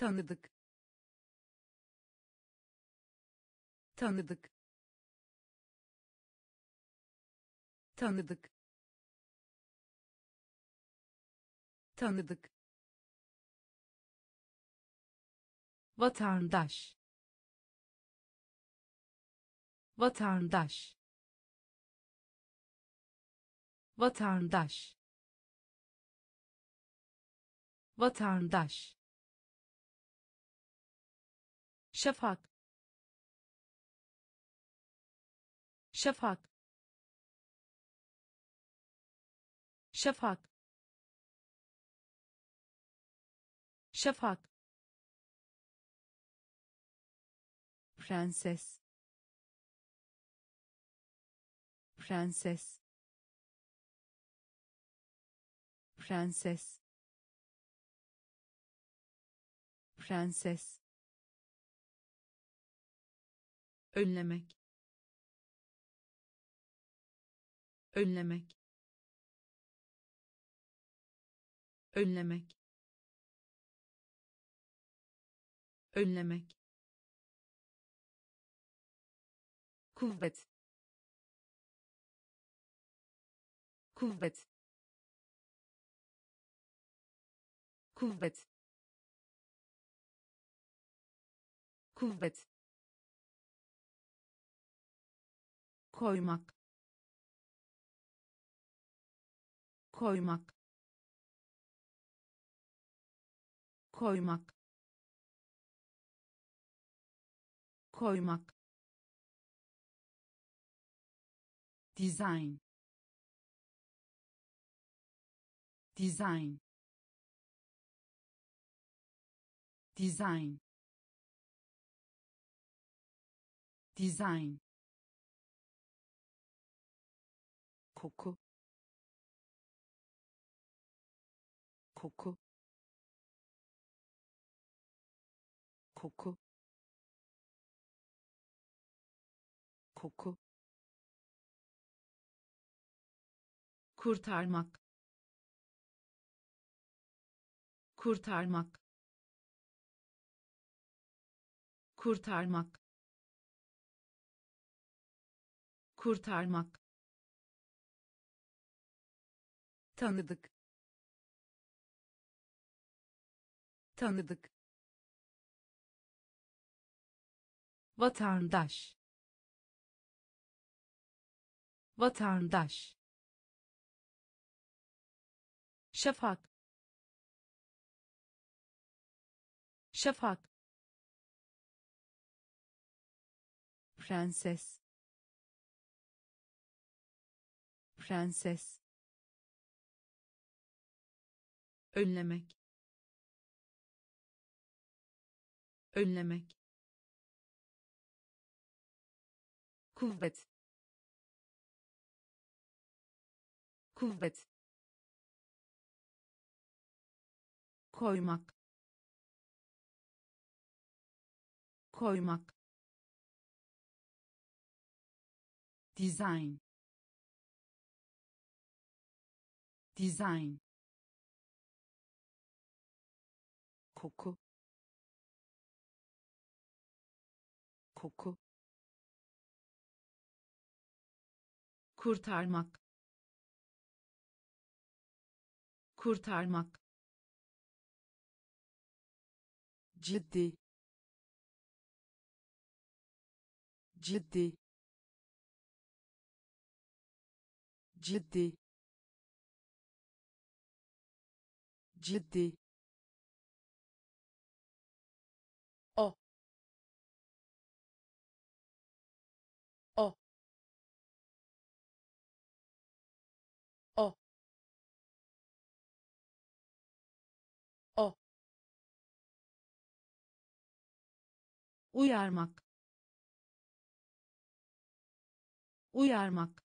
tanıdık. Tanıdık. Tanıdık. Tanıdık. Vatandaş. Vatandaş. Vatandaş. Vatandaş şafak. Şafak. Şafak. Şafak. Prenses. Prenses. Prenses. Prenses önlemek. Önlemek. Önlemek. Önlemek. Kuvvet. Kuvvet. Kuvvet. Kuvvet koymak koymak koymak koymak. Design design. Design design koku. Koku. Koku. Koku. Kurtarmak. Kurtarmak. Kurtarmak. Kurtarmak tanıdık. Tanıdık. Vatandaş. Vatandaş. Şafak. Şafak. Prenses. Prenses önlemek. Önlemek. Kuvvet. Kuvvet. Koymak. Koymak. Design. Design koku. Koku. Kurtarmak. Kurtarmak. Ciddi. Ciddi. Ciddi. Ciddi uyarmak. Uyarmak.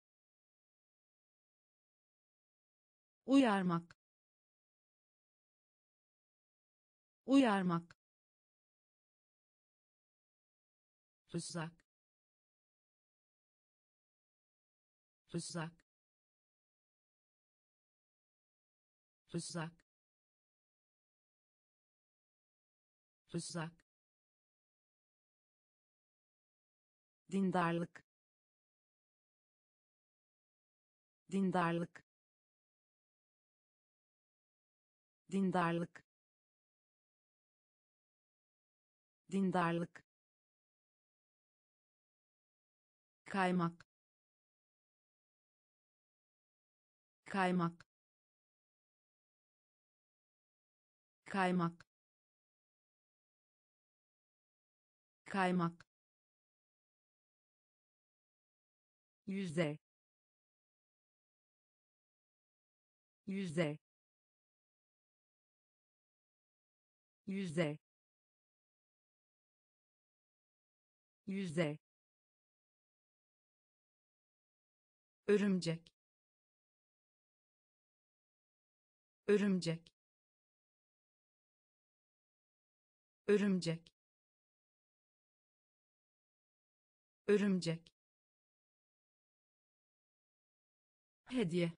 Uyarmak. Uyarmak. Tuzak tuzak tuzak Fıssak. Dindarlık. Dindarlık. Dindarlık. Dindarlık. kaymak kaymak kaymak kaymak yüzde yüzde yüzde yüzde. Örümcek örümcek örümcek örümcek hediye.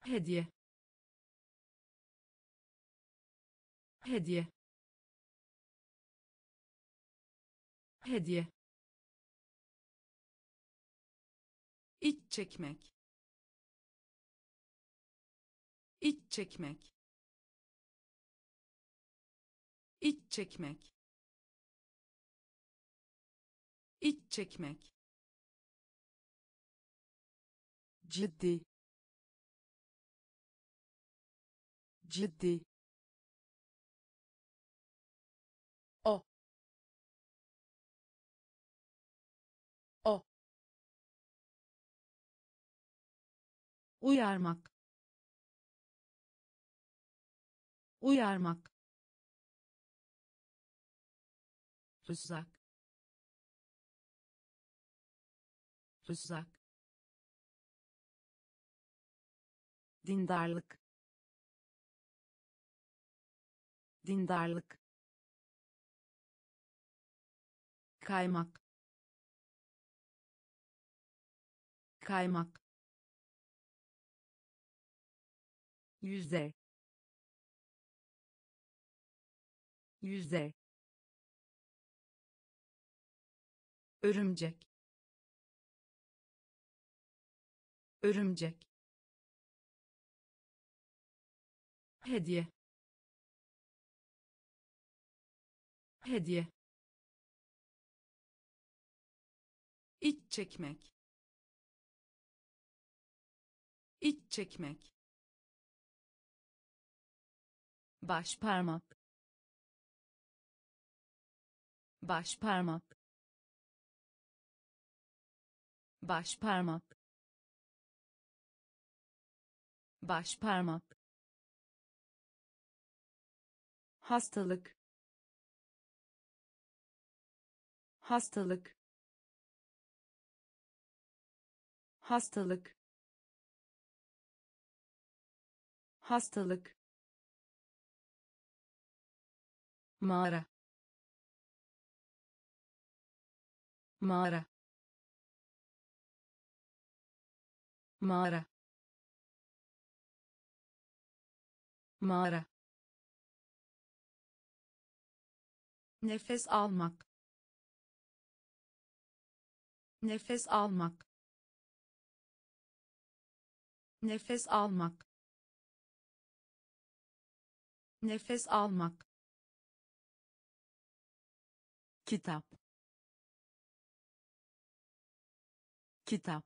Hediye. Hediye. Hediye. İç çekmek. İç çekmek. İç çekmek. İç çekmek ciddi ciddi. O o. Uyarmak uyarmak. Fıssak fıssak dindarlık dindarlık kaymak kaymak yüzde yüzde örümcek örümcek hediye. Hediye. İç çekmek. İç çekmek. Baş parmak. Baş parmak. Baş parmak. Baş parmak hastalık. Hastalık. Hastalık. Hastalık. Mağara. Mağara. Mağara. Mağara nefes almak. Nefes almak. Nefes almak. Nefes almak. Kitap. Kitap.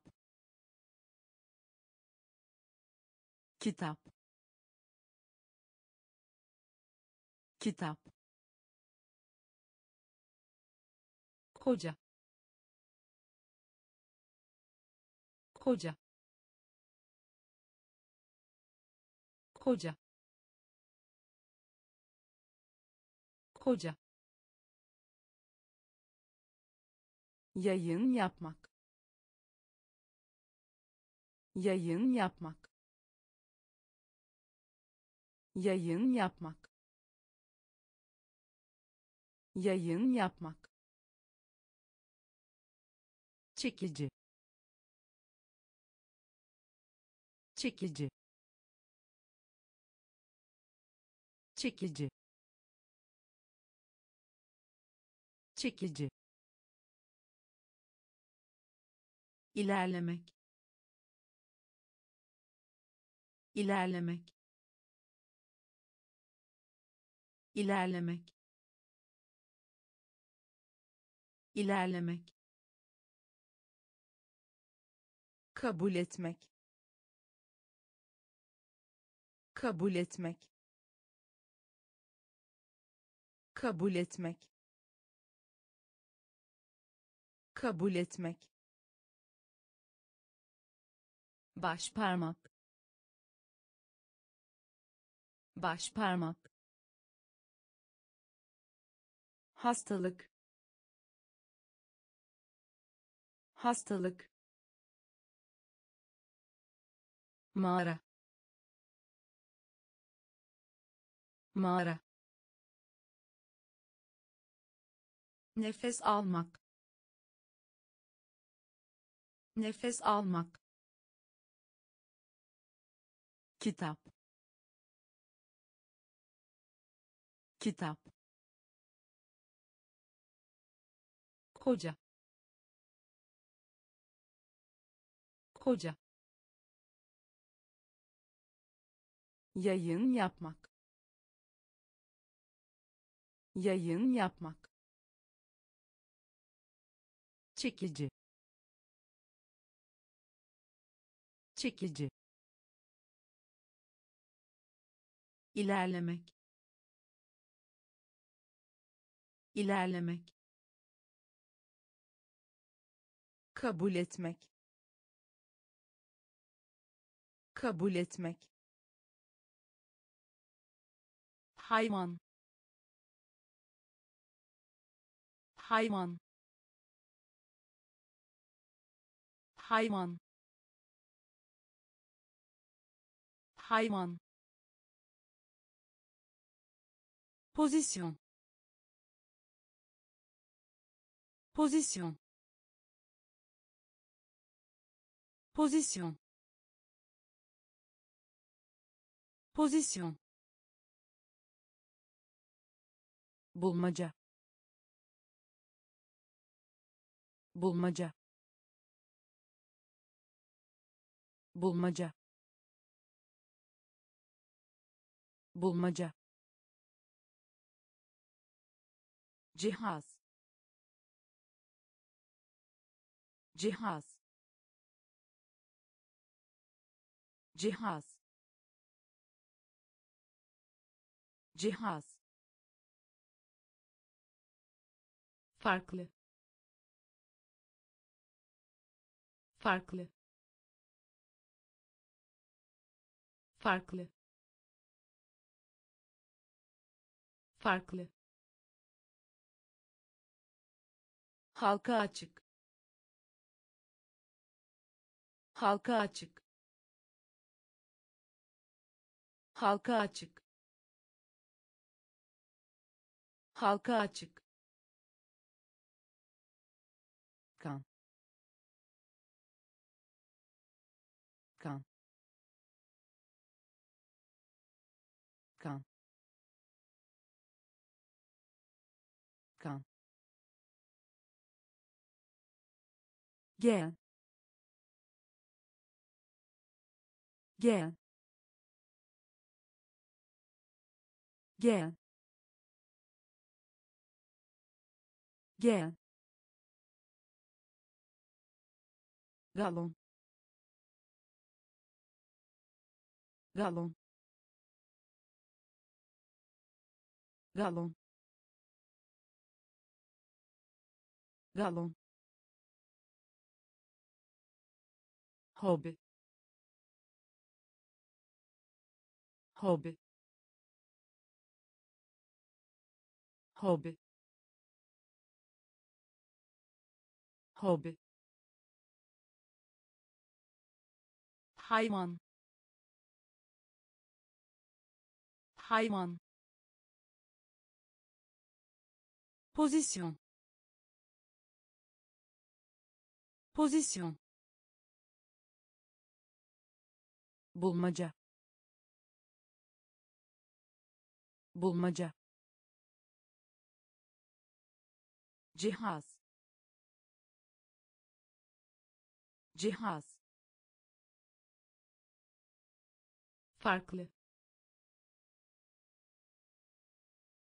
Kitap. Kitap koca. Koca. Koca. Koca. Yayın yapmak. Yayın yapmak. Yayın yapmak. Yayın yapmak çekici çekici çekici çekici. İlerlemek ilerlemek. İlerlemek ilerlemek kabul etmek. Kabul etmek. Kabul etmek. Kabul etmek. Baş parmak baş parmak hastalık. Hastalık mağara. Mağara. Nefes almak. Nefes almak. Kitap. Kitap. Koca. Koca yayın yapmak. Yayın yapmak. Çekici. Çekici. İlerlemek. İlerlemek. Kabul etmek. Kabul etmek hayvan hayvan hayvan hayvan pozisyon pozisyon pozisyon pozisyon bulmaca. Bulmaca. Bulmaca. Bulmaca. Cihaz. Cihaz. Cihaz. Cihaz farklı. Farklı. Farklı. Farklı. Halka açık. Halka açık. Halka açık. Halka açık gel gel gel gel galon. Galon. Galon. Galon hobi hobi hobi hobi hayvan. Hayvan. Pozisyon. Pozisyon bulmaca. Bulmaca. Cihaz. Cihaz. Farklı.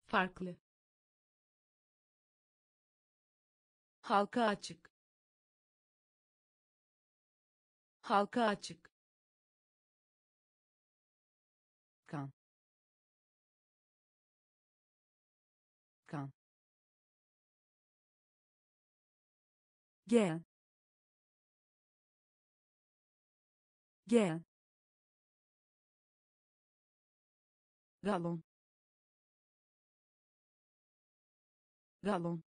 Farklı. Halka açık. Halka açık gel gel galon. Galon.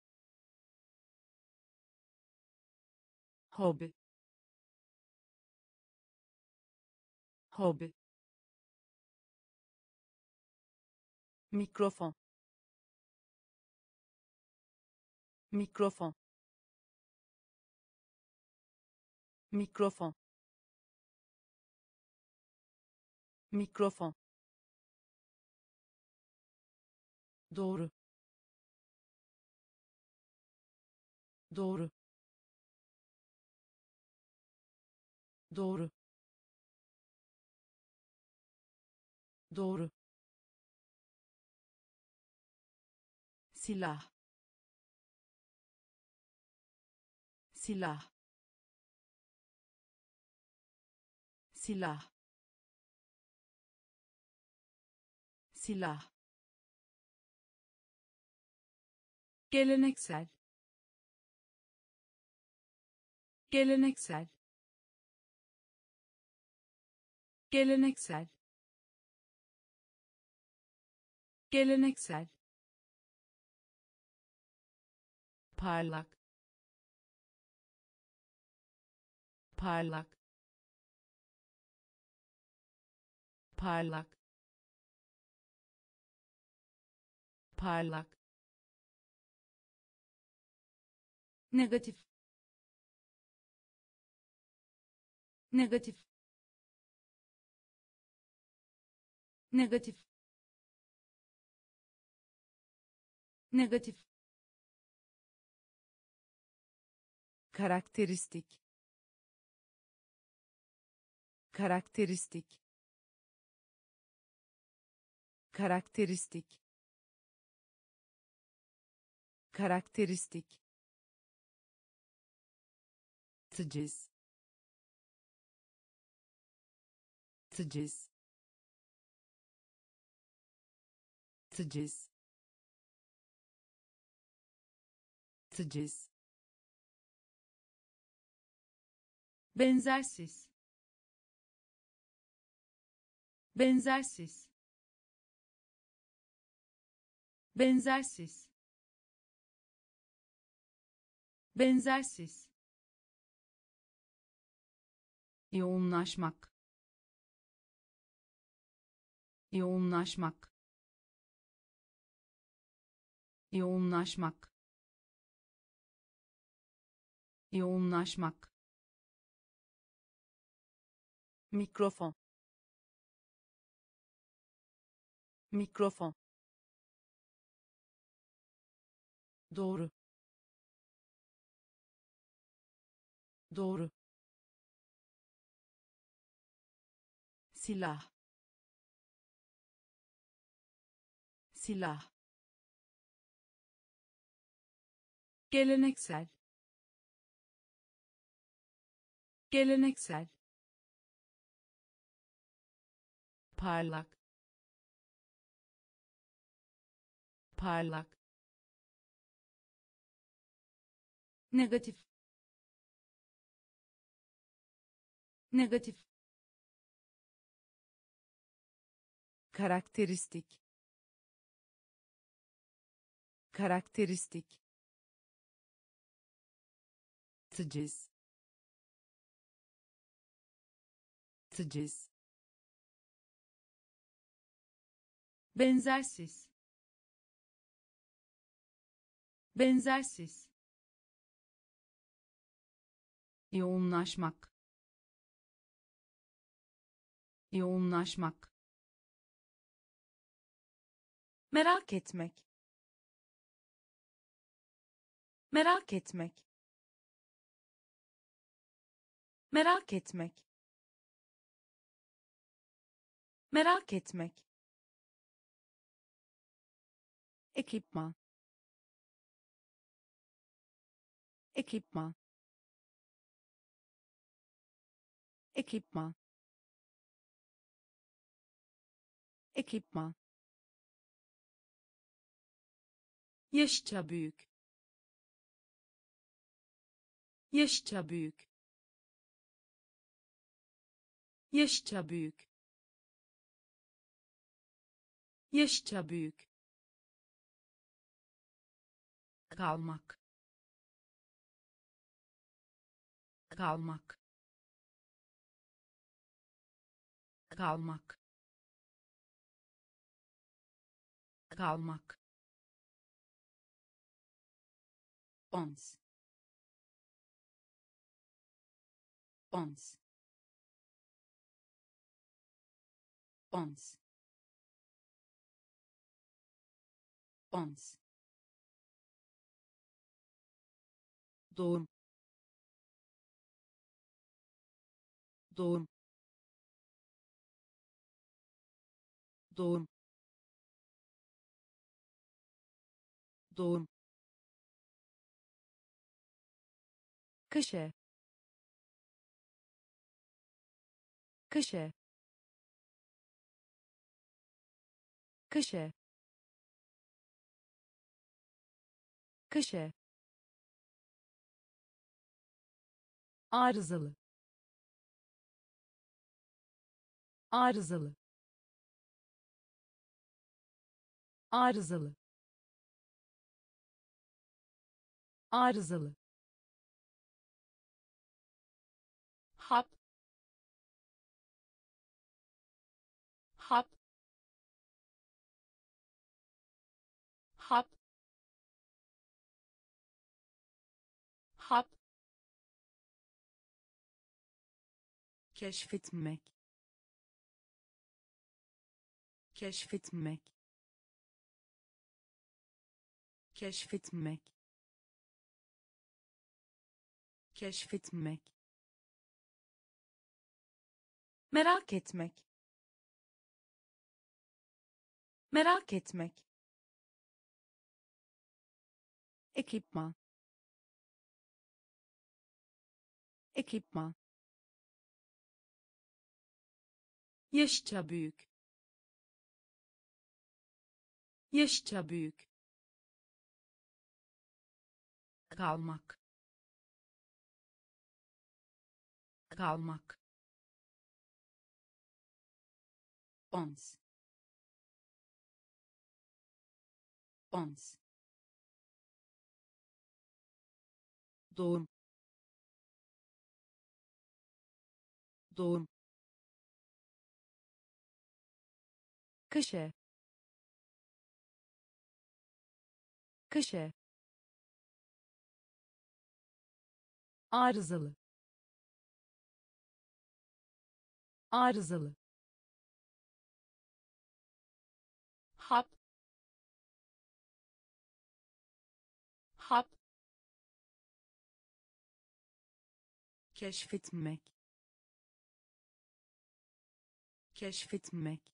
Hobi hobi mikrofon mikrofon mikrofon. Mikrofon. Doğru. Doğru. Doğru. Doğru. Silah. Silah silah. Silah. Geleneksel. Geleneksel. Geleneksel. Geleneksel. Parlak. Parlak parlak parlak negatif negatif negatif negatif. Karakteristik karakteristik karakteristik karakteristik Teciz. Teciz. Teciz. Teciz. Benzersiz. Benzersiz. Benzersiz. Benzersiz. yoğunlaşmak. Yoğunlaşmak. Yoğunlaşmak. Yoğunlaşmak. Mikrofon. Mikrofon doğru. Doğru. Silah. Silah. Geleneksel. Geleneksel. Parlak. Parlak negatif. Negatif. Karakteristik. Karakteristik. Teciz. Teciz. Benzersiz. Benzersiz yoğunlaşmak. Yoğunlaşmak. Merak etmek. Merak etmek. Merak etmek. Merak etmek. Ekipman. Ekipman ekipman. Ekipman. Yaşça büyük. Yaşça büyük. Yaşça büyük. Yaşça büyük. Kalmak. Kalmak kalmak. Kalmak. Ons. Ons. Ons. Ons. Doğum doğum doğum. Doğum. Köşe köşe köşe köşe arızalı. Arızalı arızalı. Arızalı. Hap. Hap. Hap. Hap. Keşfetmek. Keşfetmek keşfetmek keşfetmek merak etmek merak etmek ekipman ekipman yaşça büyük yaşça büyük kalmak. Kalmak. Ons. Ons. Doğum doğum köşe köşe arızalı. Arızalı. Hap. Hap. Keşfetmek. Keşfetmek.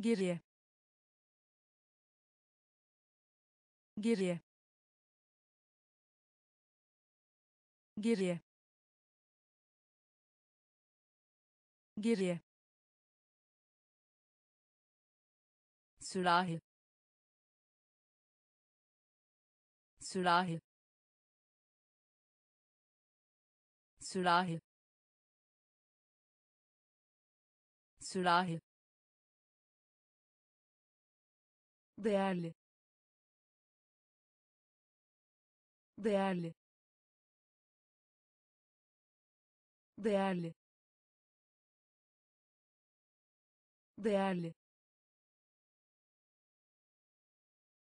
Geriye. Geriye geriye. Geriye. Sürahi. Sürahi. Sürahi. Sürahi. Değerli. Değerli değerli değerli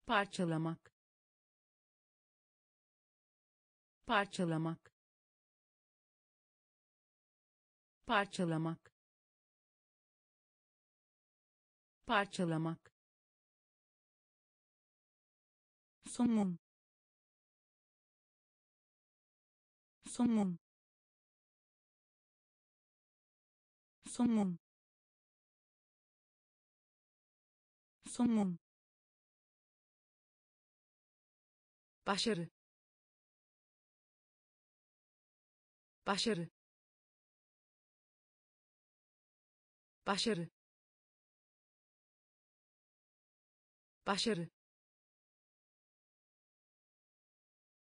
parçalamak parçalamak parçalamak parçalamak. Somun somun somun somun başarı. Başarı. Başarı. Başarı.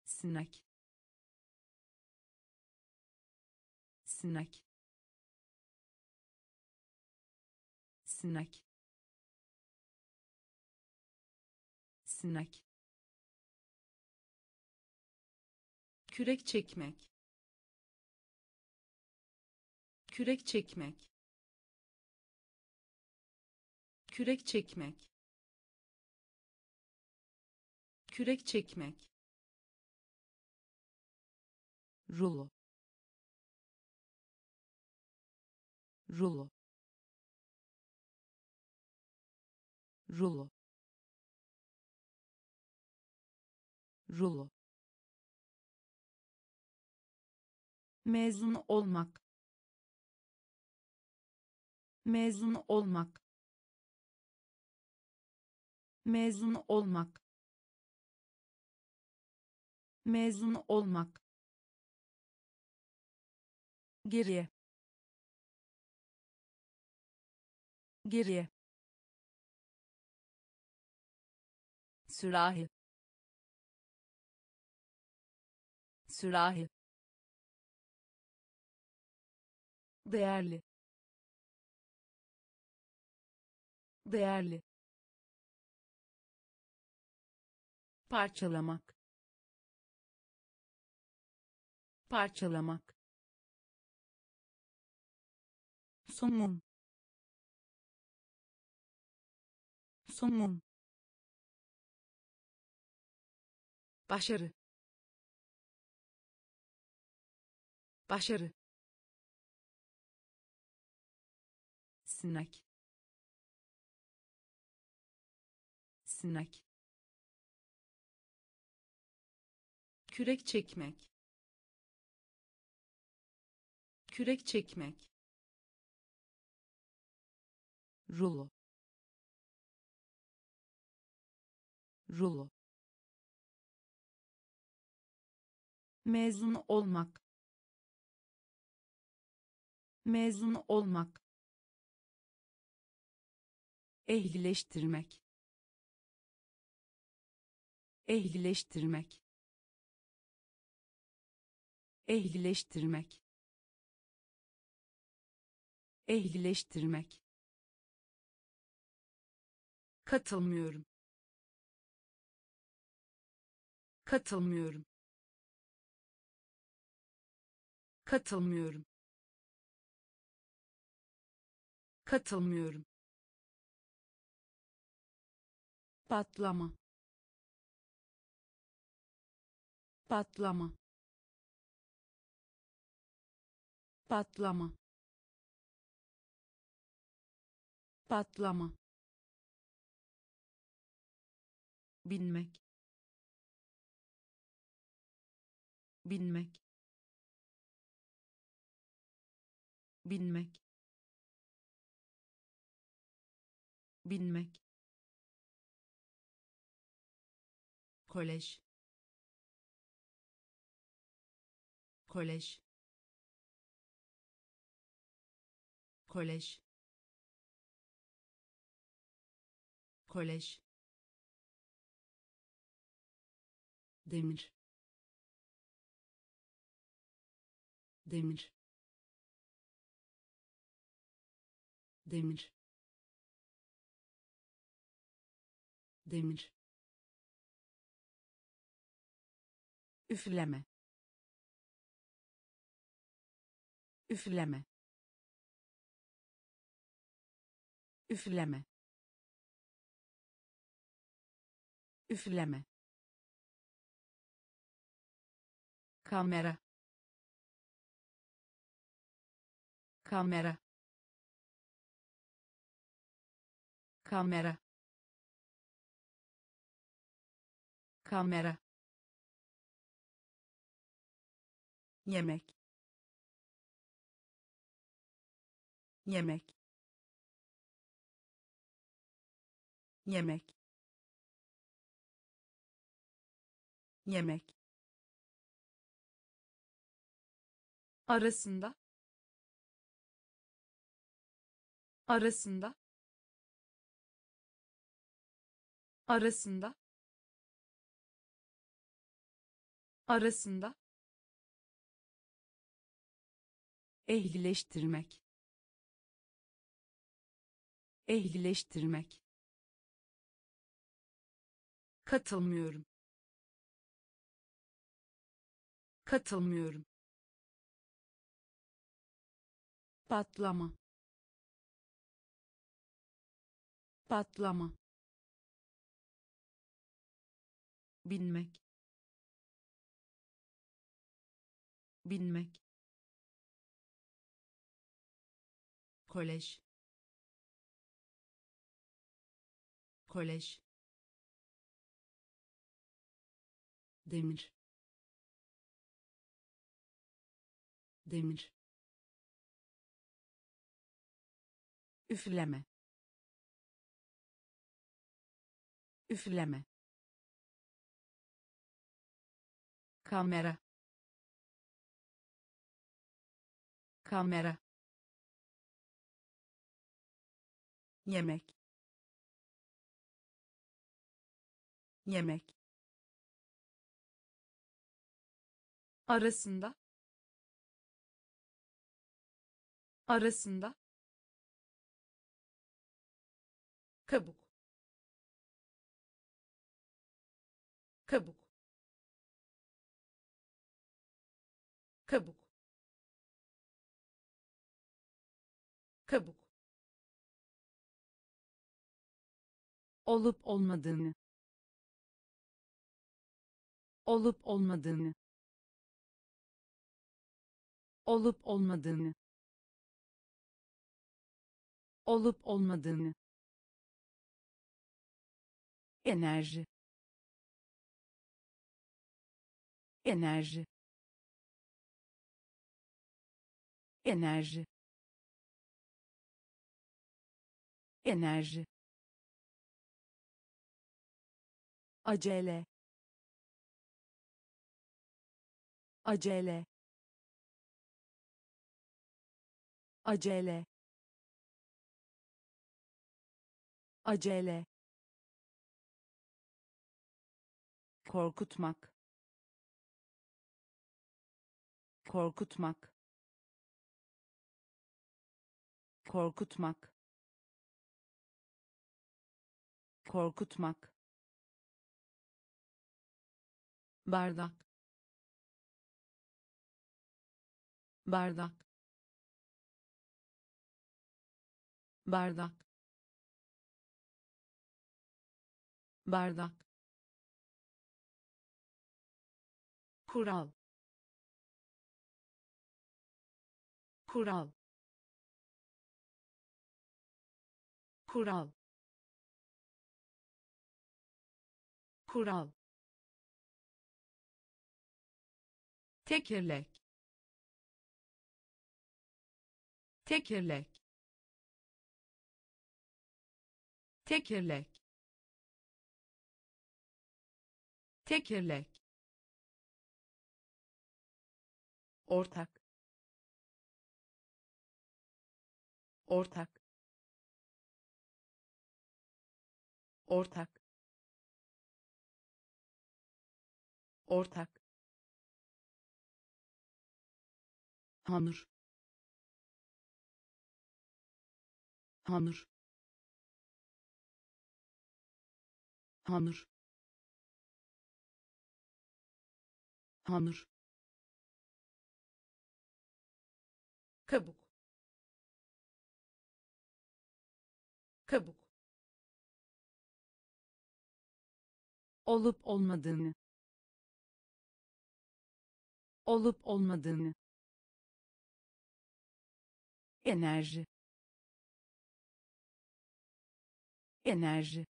Sinek. Sinek sinek. Sinek. Kürek çekmek. Kürek çekmek. Kürek çekmek. Kürek çekmek. Rulo. Rulo rulo. Rulo. Mezun olmak. Mezun olmak. Mezun olmak. Mezun olmak. Geriye. Geriye sürahi sürahi değerli değerli parçalamak parçalamak somun somun başarı. Başarı. Sinek sinek kürek çekmek. Kürek çekmek. Rulo. Rulo mezun olmak. Mezun olmak. Ehlileştirmek. Ehlileştirmek. Ehlileştirmek. Ehlileştirmek. Katılmıyorum. Katılmıyorum katılmıyorum. Katılmıyorum. Patlama. Patlama. Patlama. Patlama. Binmek. Binmek binmek. Binmek. Kolej. Kolej. Kolej. Kolej. Demir. Demir demir. Demir. Üfleme. Üfleme. Üfleme. Üfleme. Kamera. Kamera kamera. Kamera. Yemek. Yemek. Yemek. Yemek. Arasında. Arasında arasında arasında ehlileştirmek ehlileştirmek. Katılmıyorum. Katılmıyorum. Patlama. Patlama binmek. Binmek. Kolej. Kolej. Demir. Demir. Üfleme. Üfleme kamera. Kamera. Yemek. Yemek. Arasında. Arasında. Kabuk. Kabuk kabuk. Kabuk. Olup olmadığını. Olup olmadığını. Olup olmadığını. Olup olmadığını. Enerji. Enerji enerji. Enerji. Acele. Acele. Acele. Acele. Korkutmak. Korkutmak korkutmak. Korkutmak. Bardak. Bardak. Bardak. Bardak. Kural. Kural kural. Kural. Tekerlek. Tekerlek. Tekerlek. Tekerlek. Ortak. Ortak ortak. Ortak. Hamur. Hamur. Hamur. Hamur. Kabuk. Kabuk olup olmadığını. Olup olmadığını. Enerji. Enerji.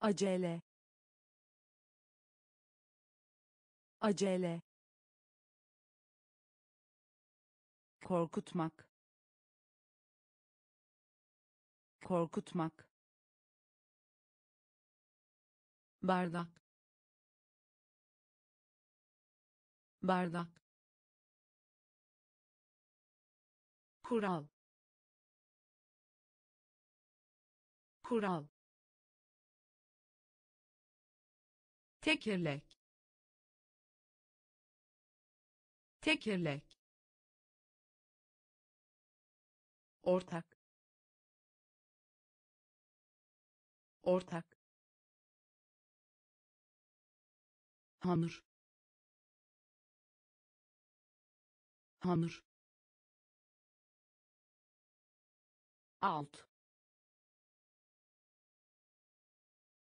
Acele. Acele. Korkutmak. Korkutmak bardak. Bardak. Kural. Kural. Tekerlek. Tekerlek. Ortak. Ortak hamur. Hamur. Alt.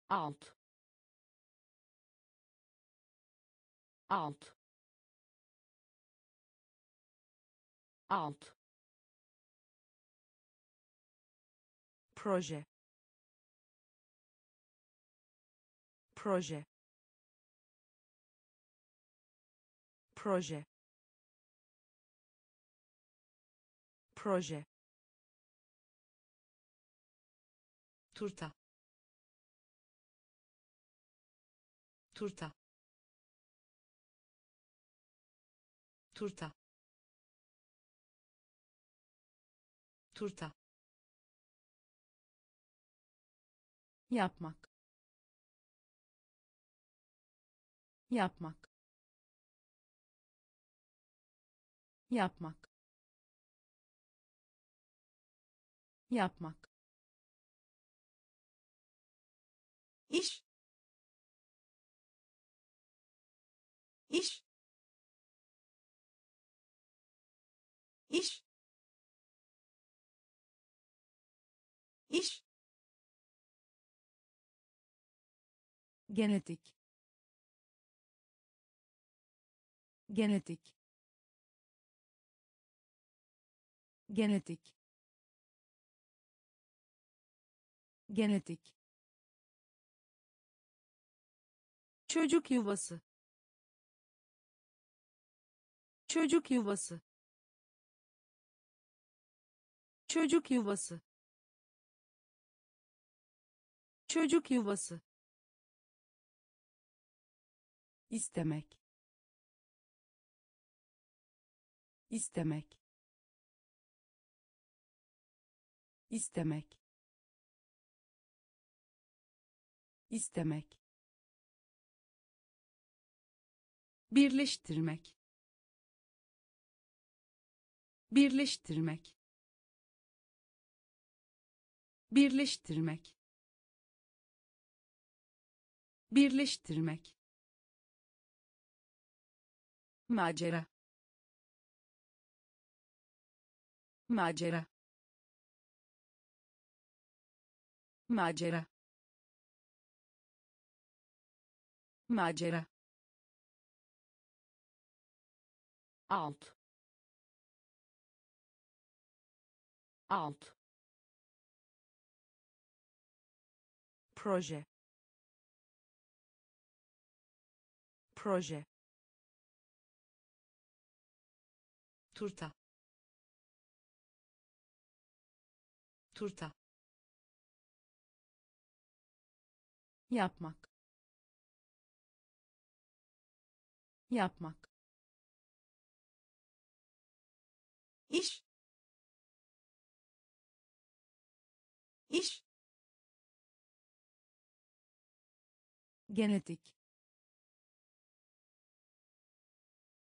Alt. Alt. Alt. Proje. Proje proje. Proje. Turta. Turta. Turta. Turta. Yapmak. Yapmak yapmak. Yapmak. İş. İş. İş. İş. Genetik. Genetik genetik. Genetik. Çocuk yuvası. Çocuk yuvası. Çocuk yuvası. Çocuk yuvası. İstemek. İstemek istemek. İstemek. Birleştirmek. Birleştirmek. Birleştirmek. Birleştirmek. Macera. Macera macera. Macera. Alt. Alt. Proje. Proje. Turta. Turta yapmak. Yapmak. İş. İş. Genetik.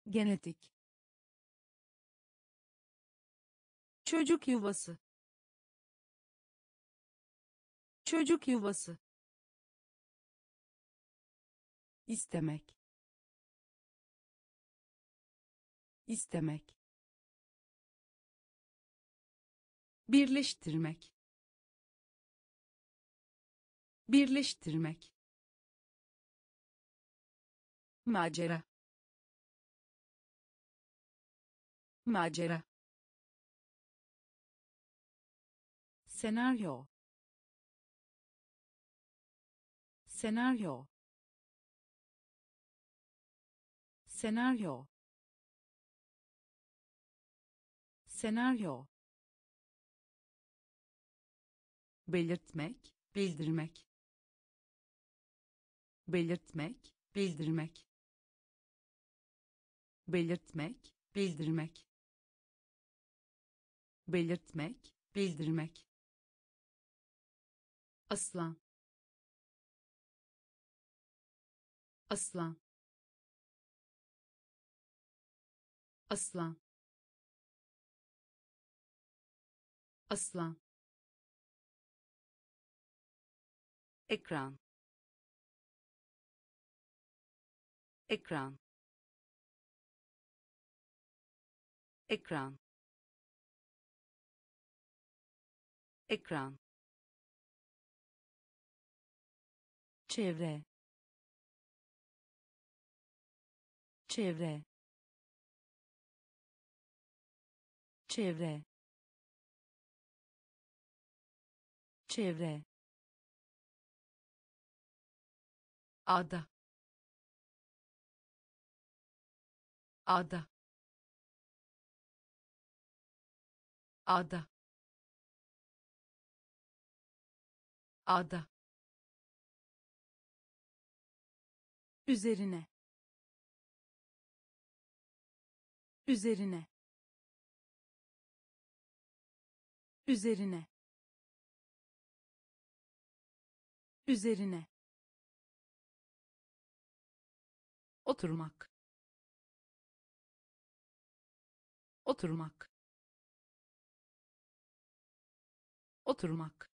Genetik. Çocuk yuvası. Çocuk yuvası istemek. İstemek. Birleştirmek. Birleştirmek. Macera. Macera. Senaryo. Senaryo senaryo. Senaryo. Belirtmek bildirmek. Belirtmek bildirmek. Belirtmek bildirmek. Belirtmek bildirmek. Aslan. Aslan aslan aslan ekran. Ekran. Ekran. Ekran. Çevre. Çevre çevre. Çevre. Ada. Ada. Ada. Ada. Üzerine. Üzerine üzerine. Üzerine. Oturmak. Oturmak. Oturmak.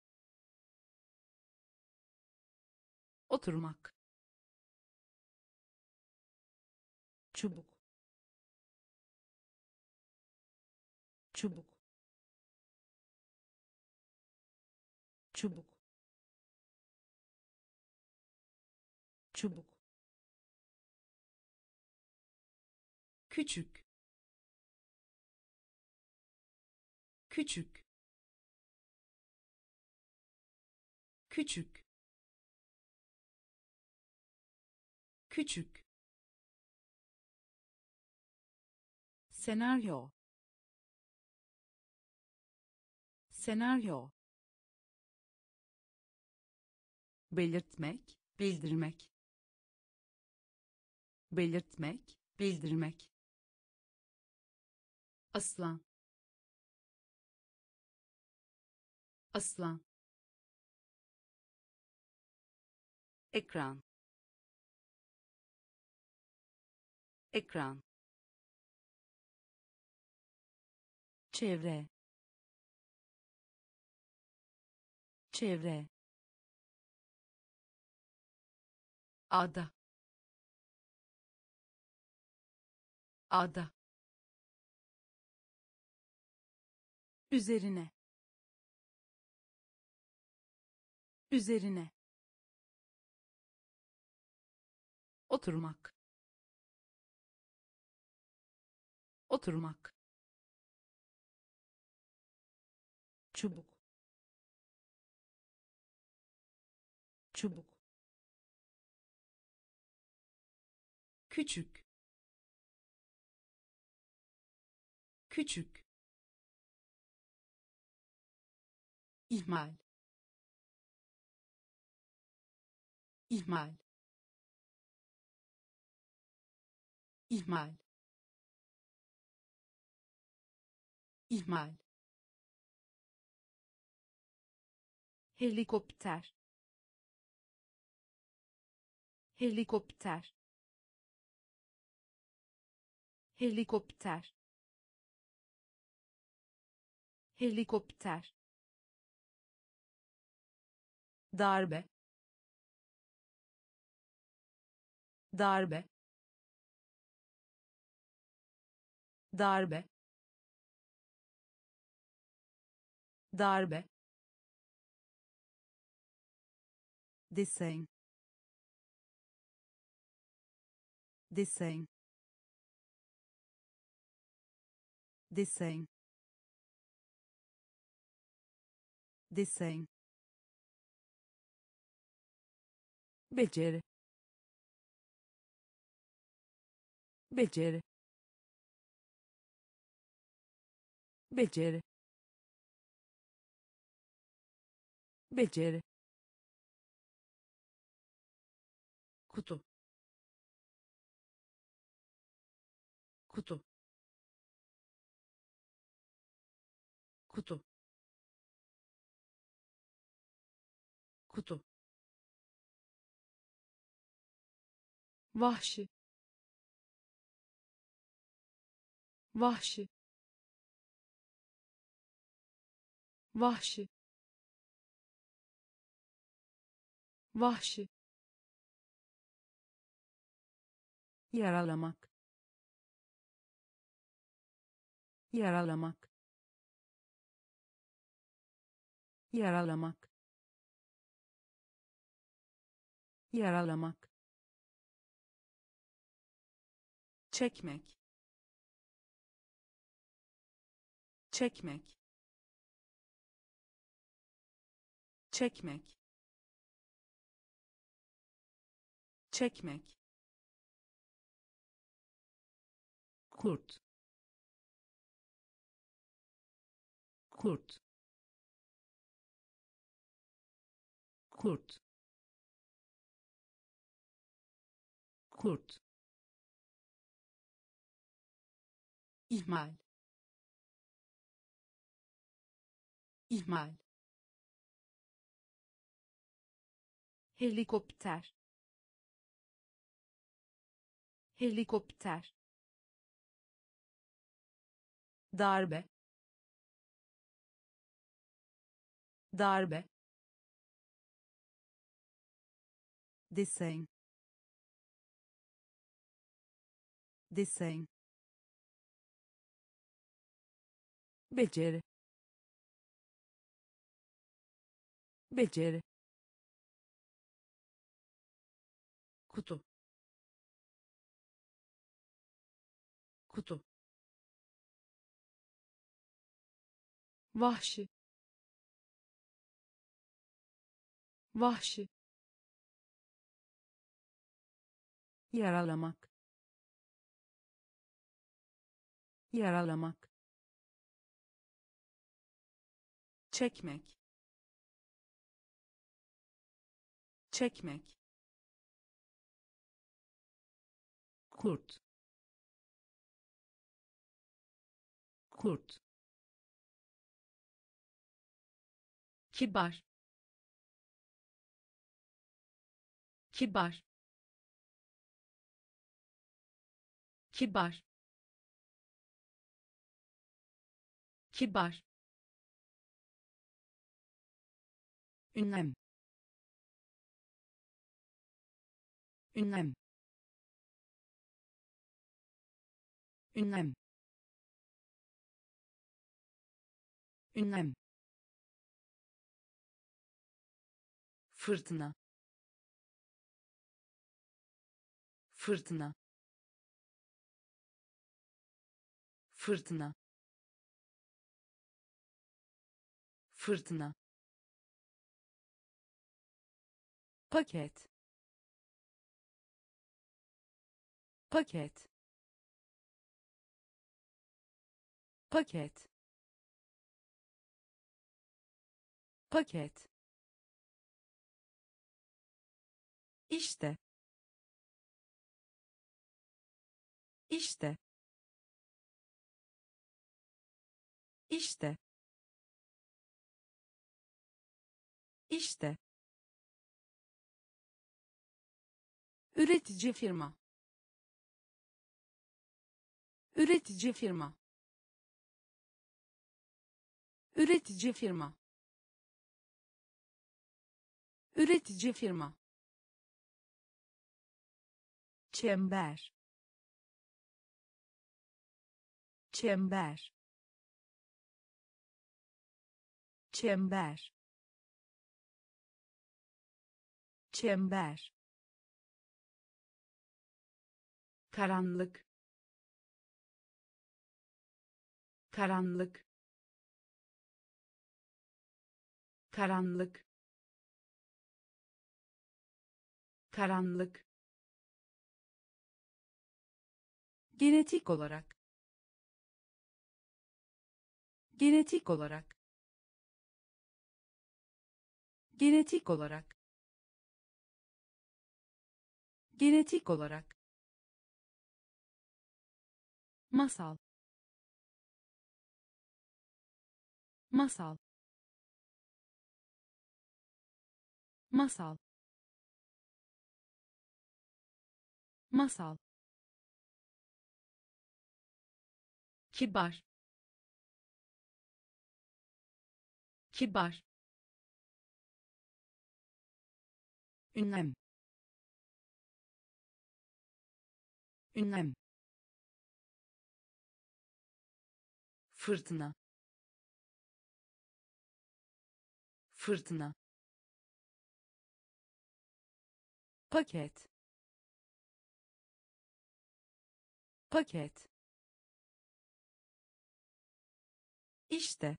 Oturmak. Çubuk. Çubuk çubuk. Çubuk. Küçük. Küçük. Küçük. Küçük. Senaryo. Senaryo belirtmek bildirmek. Belirtmek bildirmek. Aslan. Aslan. Ekran. Ekran. Çevre. Çevre ada. Ada. Üzerine. Üzerine. Oturmak. Oturmak. Çubuk. Çubuk küçük. Küçük. İhmal. İhmal. İhmal. İhmal. Helikopter. Helikopter helikopter. Helikopter. Darbe. Darbe. Darbe. Darbe. Desen desen desen desen beceri. Beceri. Beceri. Beceri. Kutu kutu kutu kutu vahşi. Vahşi. Vahşi. Vahşi. Yaralamak. Yaralamak yaralamak. Yaralamak. Çekmek. Çekmek. Çekmek. Çekmek. Kurt. Kurt kurt. Kurt. İhmal. İhmal. Helikopter. Helikopter. Darbe. Darbe desen desen beceri. Beceri. Kutu. Kutu. Vahşi. Vahşi yaralamak. Yaralamak. Çekmek. Çekmek. Kurt. Kurt. Kibar. Kibar kibar. Kibar. Ünlem. Ünlem. Ünlem. Ünlem. Fırtına. Fırtına fırtına. Fırtına. Paket. Paket. Paket. Paket. İşte. İşte işte. İşte. Üretici firma. Üretici firma. Üretici firma. Üretici firma. Çember. Çember çember. Çember. Karanlık. Karanlık. Karanlık. Karanlık. Genetik olarak. Genetik olarak genetik olarak. Genetik olarak. Masal. Masal. Masal. Masal. Kibar. Kibar ünlem. Ünlem. Fırtına. Fırtına. Paket. Paket. İşte.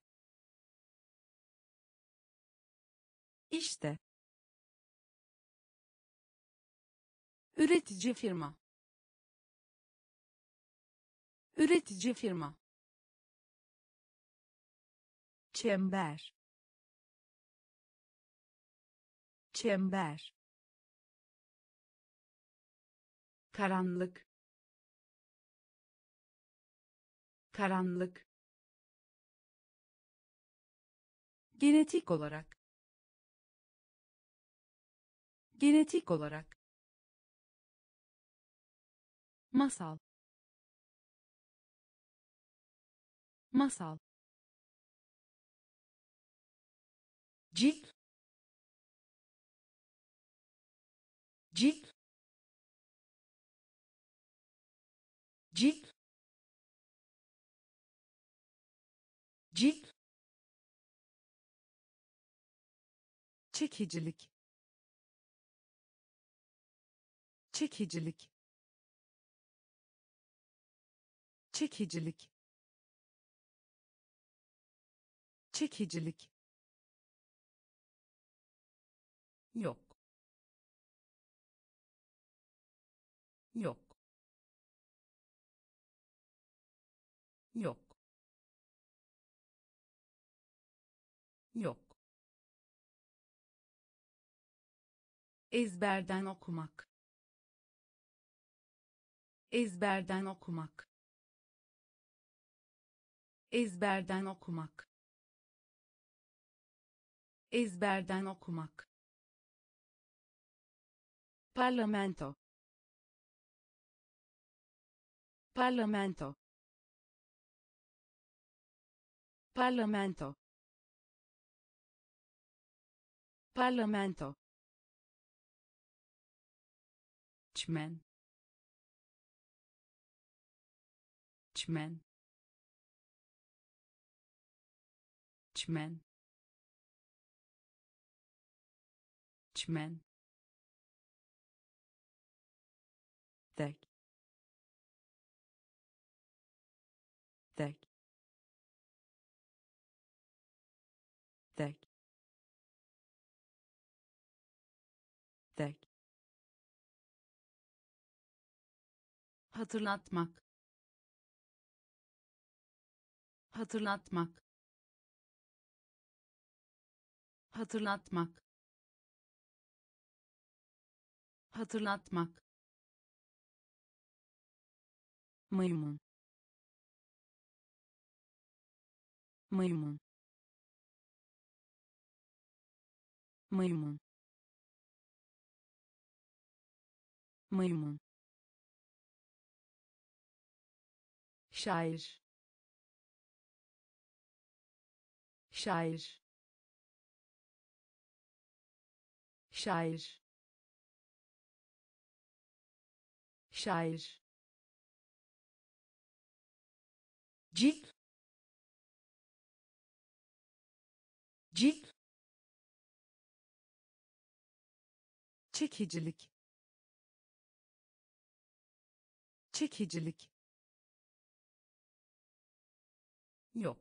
İşte üretici firma. Üretici firma. Çember. Çember. Karanlık. Karanlık. Genetik olarak. Genetik olarak masal. Masal. Cilt cilt cilt cilt çekicilik. Çekicilik çekicilik. Çekicilik. Yok. Yok. Yok. Yok. Ezberden okumak. Ezberden okumak ezberden okumak. Ezberden okumak. Parlamento. Parlamento. Parlamento. Parlamento. Çmen. Çmen çmen. Çmen. Tek tek tek tek hatırlatmak. Hatırlatmak hatırlatmak. Hatırlatmak. Maymun. Maymun. Maymun. Maymun. Şair. Şair şair. Şair. Cilt cilt çekicilik. Çekicilik. Yok.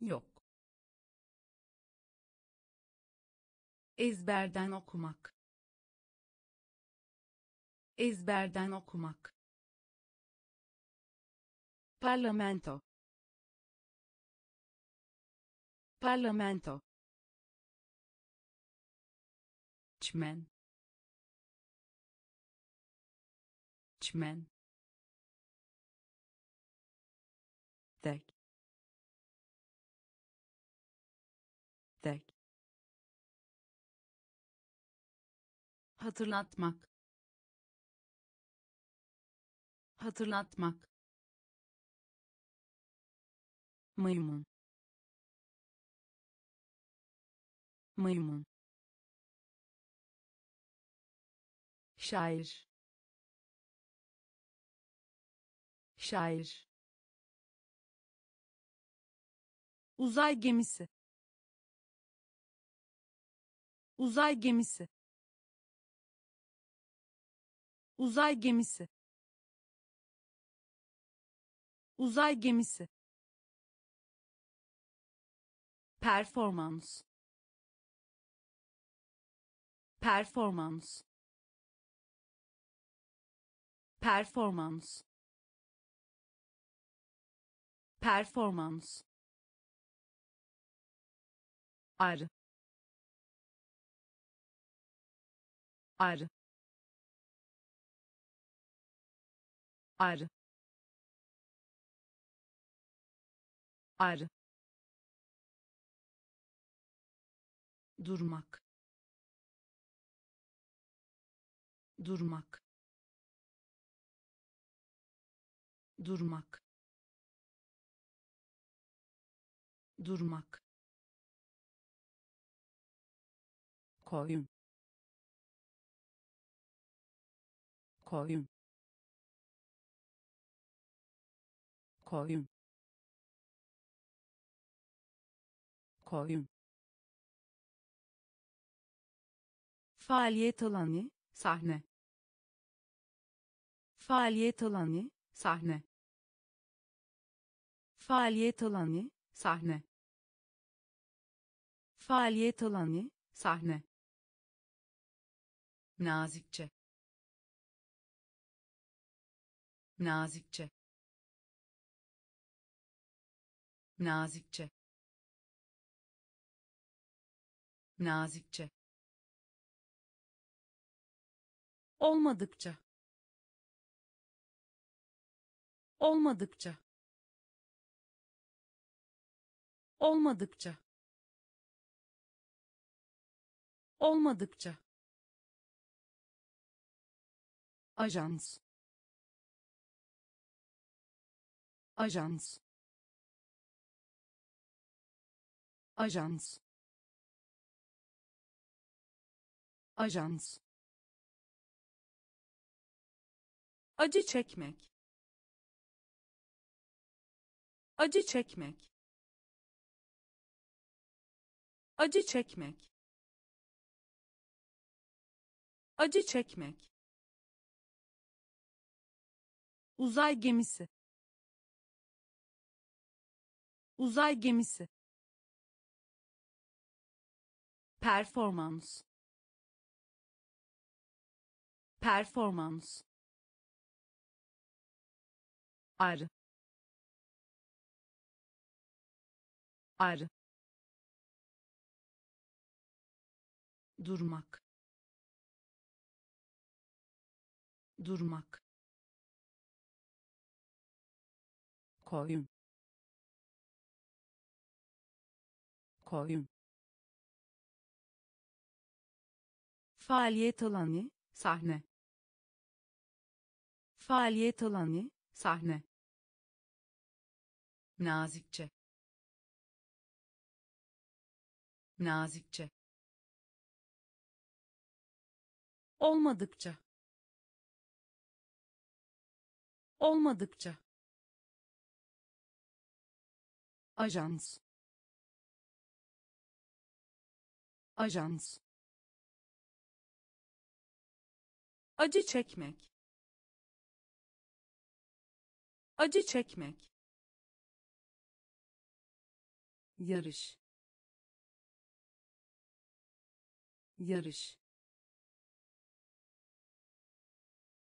Yok ezberden okumak. Ezberden okumak. Parlamento. Parlamento. Çmen. Çmen. Tek. Tek hatırlatmak. Hatırlatmak. Maymun. Maymun. Şair. Şair. Uzay gemisi. Uzay gemisi uzay gemisi. Uzay gemisi. Performans. Performans. Performans. Performans. Ar. Ar ar ar durmak durmak durmak durmak koyun koyun koyun. Koyun. Faaliyet alanı sahne. Faaliyet alanı sahne. Faaliyet alanı sahne. Faaliyet alanı sahne. Nazikçe. Nazikçe nazikçe. Nazikçe. Olmadıkça. Olmadıkça. Olmadıkça. Olmadıkça. Ajans. Ajans ajans. Ajans. Acı çekmek. Acı çekmek. Acı çekmek. Acı çekmek. Uzay gemisi. Uzay gemisi performans. Performans. Ar. Ar. Durmak. Durmak. Koyun. Koyun faaliyet alanı sahne. Faaliyet alanı sahne. Nazikçe. Nazikçe. Olmadıkça. Olmadıkça. Ajans. Ajans acı çekmek. Acı çekmek. Yarış. Yarış.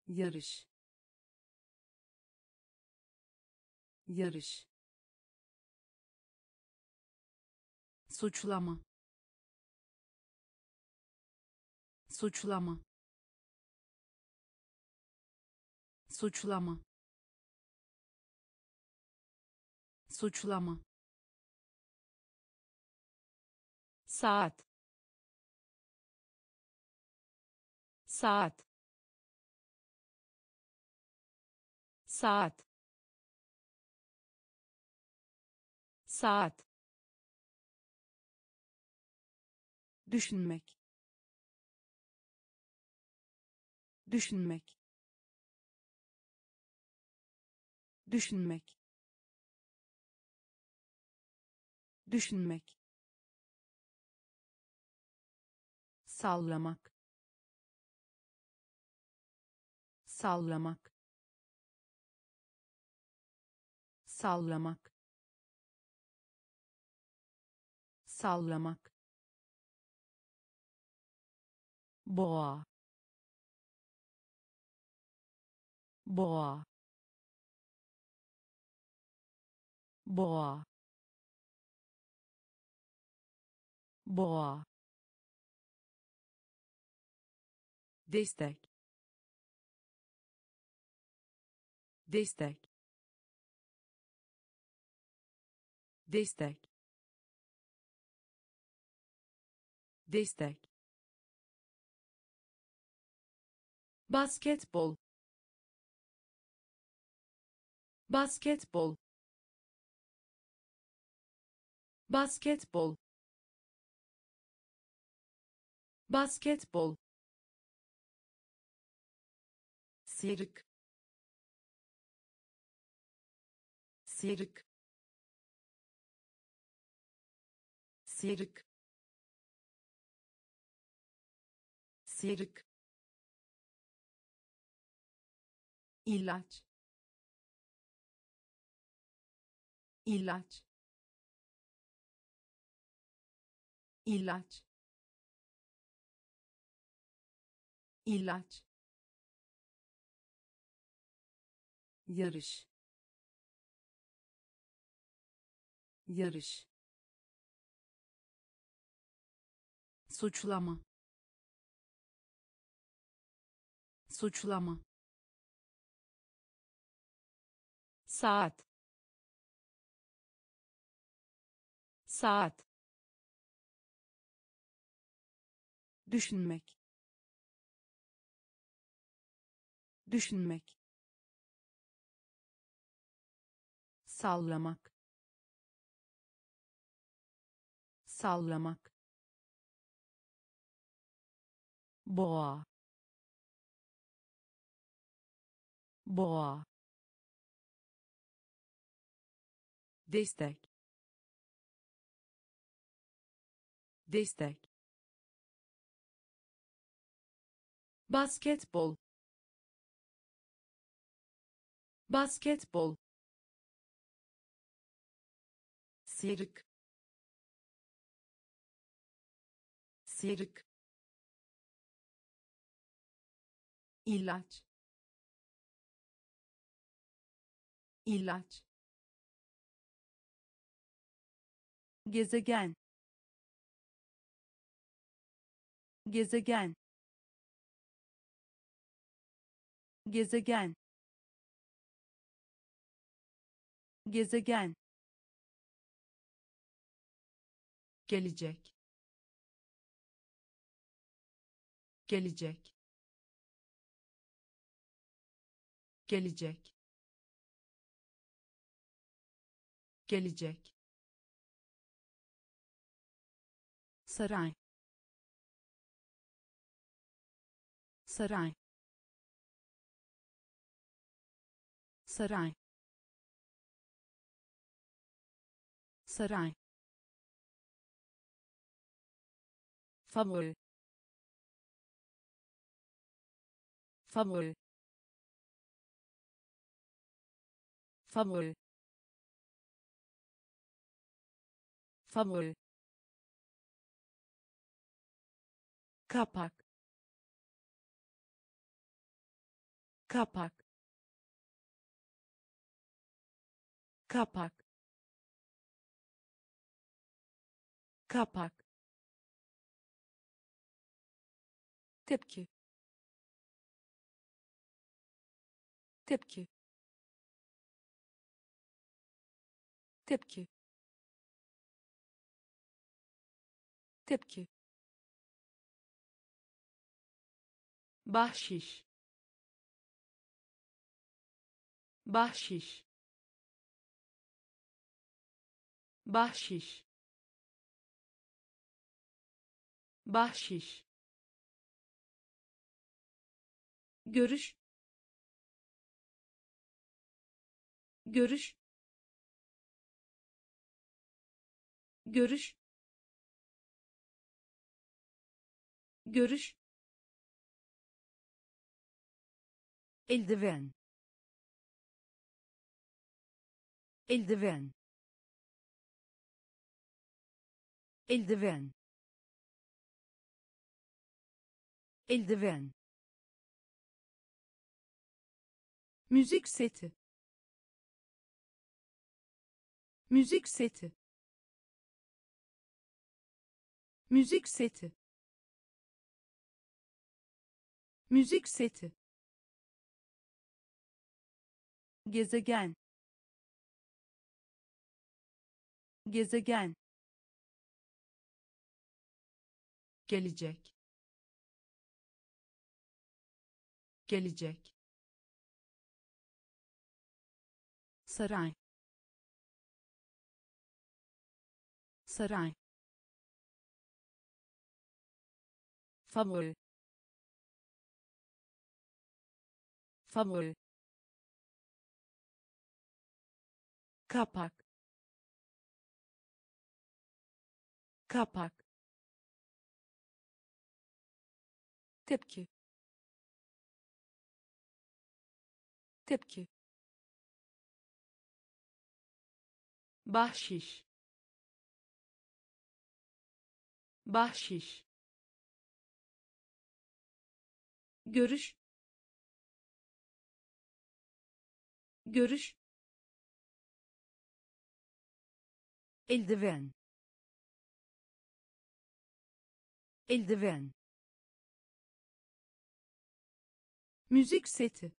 Yarış. Yarış. Suçlama. Suçlama suçlama. Suçlama. Saat. Saat. Saat. Saat. Düşünmek. Düşünmek düşünmek. Düşünmek. Sallamak. Sallamak. Sallamak. Sallamak. Boğa. Boğa boğa. Boğa. Destek. Destek. Destek. Destek. Basketbol. Basketbol basketbol basketbol Sirk. Sirk. Sirk. Sirk. ilaç ilaç ilaç. İlaç. Yarış. Yarış. Suçlama. Suçlama. Saat. Saat düşünmek. Düşünmek. Sallamak. Sallamak. Boğa. Boğa. Destek. Destek basketbol. Basketbol. Sirk. Sirk. ilaç. İlaç. Gezegen. Gezegen gezegen. Gezegen. Gelecek. Gelecek. Gelecek. Gelecek. Saray. Saray saray saray favori favori favori favori kapak. Kapak kapak. Kapak. Tepki. Tepki. Tepki. Tepki. Bahşiş. Bahşiş bahşiş. Bahşiş. Görüş. Görüş. Görüş. Görüş. Eldiven. Eldiven eldiven. Eldiven. Müzik seti. Müzik seti. Müzik seti. Müzik seti. Gezegen. Gezegen gelecek. Gelecek. Saray. Saray. Favori. Favori. Kapak. Kapak tepki. Tepki. Bahşiş. Bahşiş. Görüş. Görüş. Eldiven. Eldiven müzik seti.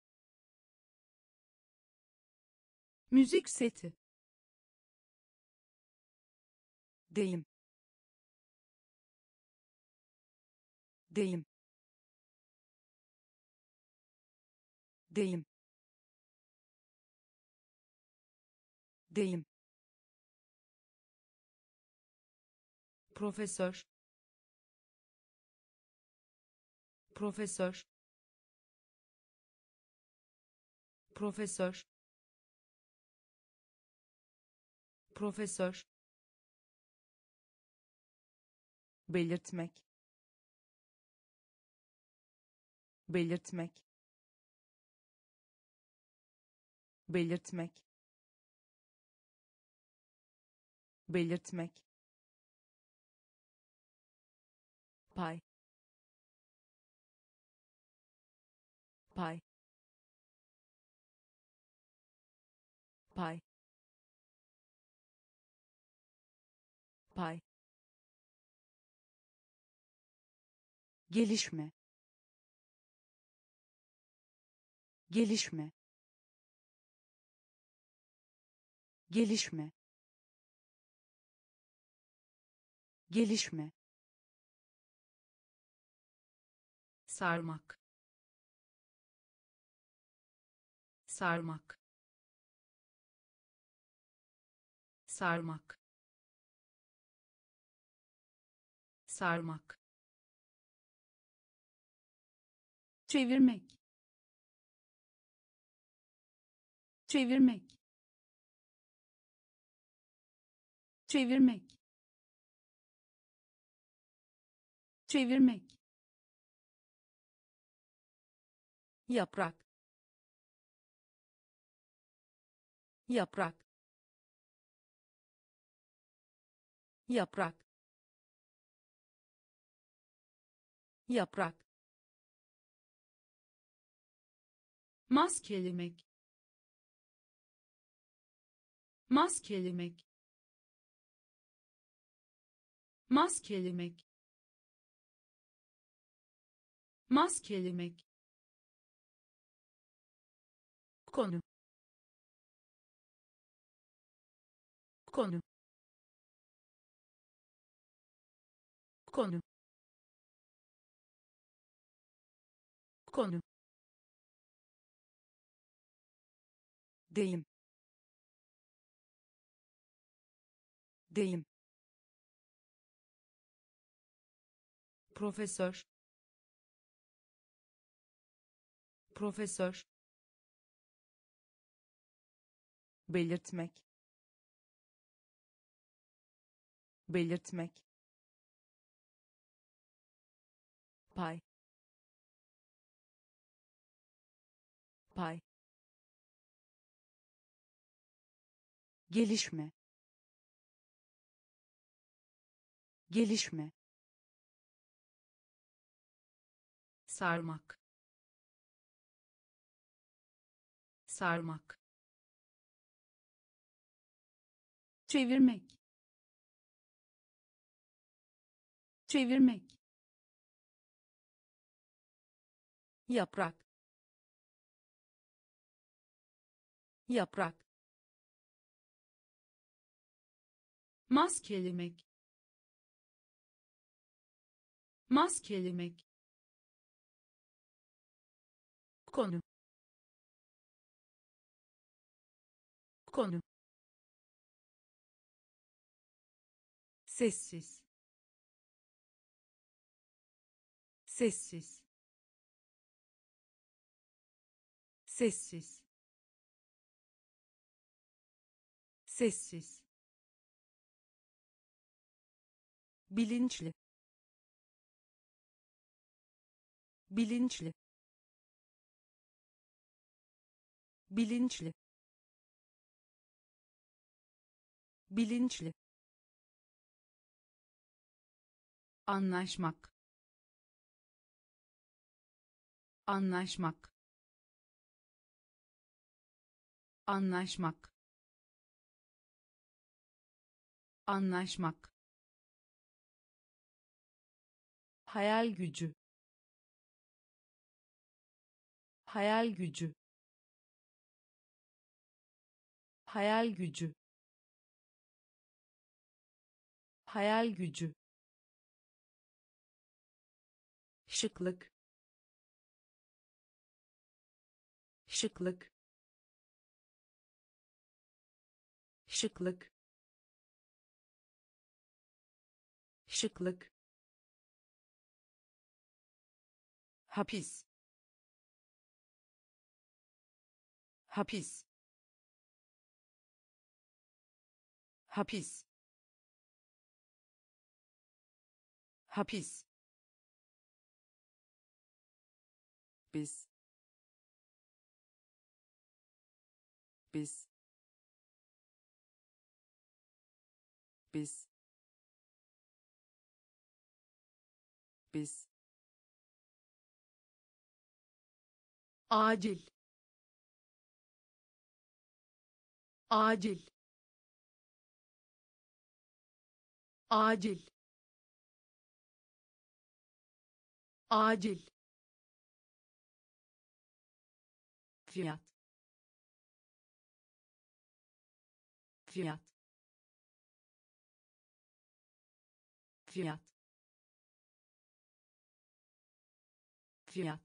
Müzik seti. Deyim. Deyim. Deyim. Deyim. Profesör. Profesör profesör. Profesör. Belirtmek. Belirtmek. Belirtmek. Belirtmek. Pay. Pay pay. Pay. Gelişme. Gelişme. Gelişme. Gelişme. Sarmak. Sarmak sarmak sarmak çevirmek çevirmek çevirmek çevirmek yaprak yaprak yaprak. Yaprak. Maskelemek. Maskelemek. Maskelemek. Maskelemek. Konu. Konu konu. Konu. Deyim. Deyim. Profesör. Profesör. Belirtmek. Belirtmek pay. Pay. Gelişme. Gelişme. Sarmak. Sarmak. Çevirmek. Çevirmek yaprak. Yaprak. Maskelemek. Maskelemek. Konu. Konu. Sessiz. Sessiz sessiz. Sessiz. Bilinçli. Bilinçli. Bilinçli. Bilinçli. Anlaşmak. Anlaşmak anlaşmak. Anlaşmak. Hayal gücü. Hayal gücü. Hayal gücü. Hayal gücü. Şıklık. Şıklık şıklık. Şıklık. Hapis. Hapis. Hapis. Hapis. Biz biz biz. Biz. Acil. Acil. Acil. Acil. Fiyat. Fiyat fiyat fiyat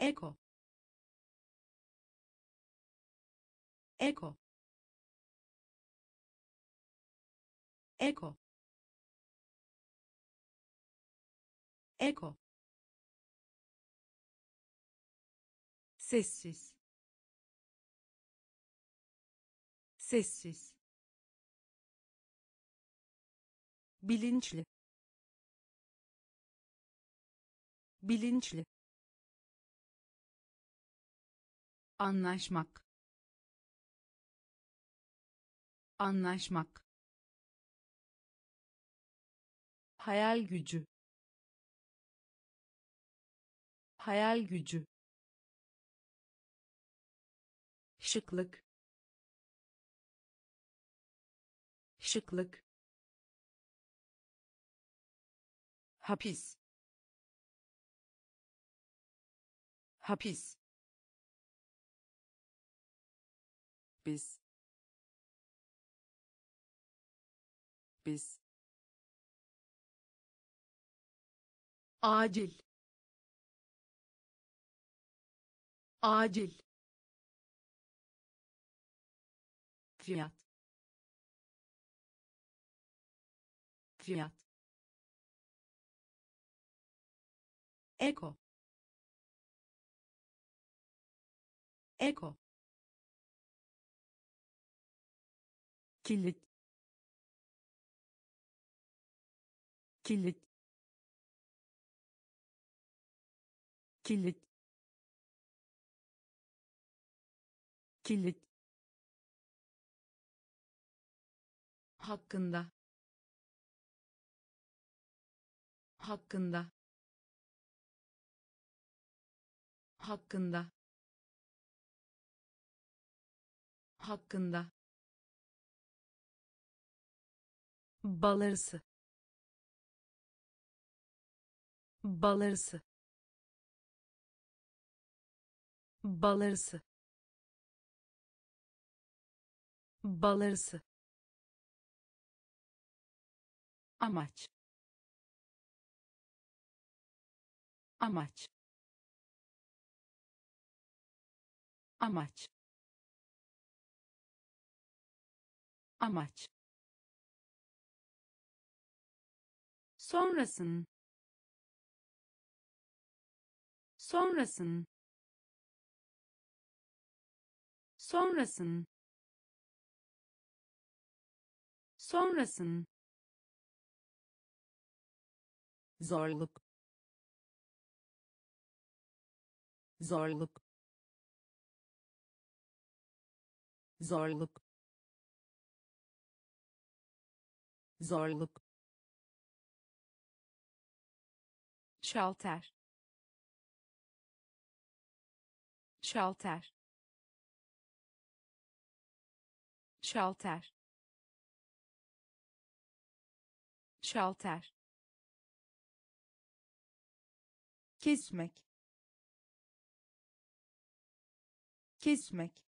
Eko. Eko. Eko. Eko. Sessiz. Sessiz. Bilinçli. Bilinçli. anlaşmak. Anlaşmak. Hayal gücü. Hayal gücü. Şıklık. Şıklık hapis. Hapis. Biz. Biz. Acil. Acil. Fiyat. Fiyat eko eko kilit. Kilit. Kilit. Kilit. Hakkında. Hakkında hakkında hakkında balırsı balırsı balırsı balırsı amaç amaç amaç. Amaç. Sonrasın. Sonrasın. Sonrasın. Sonrasın. Zorluk. Zorluk zorluk. Zorluk. Şalter. Şalter. Şalter. Şalter. Kesmek. Kesmek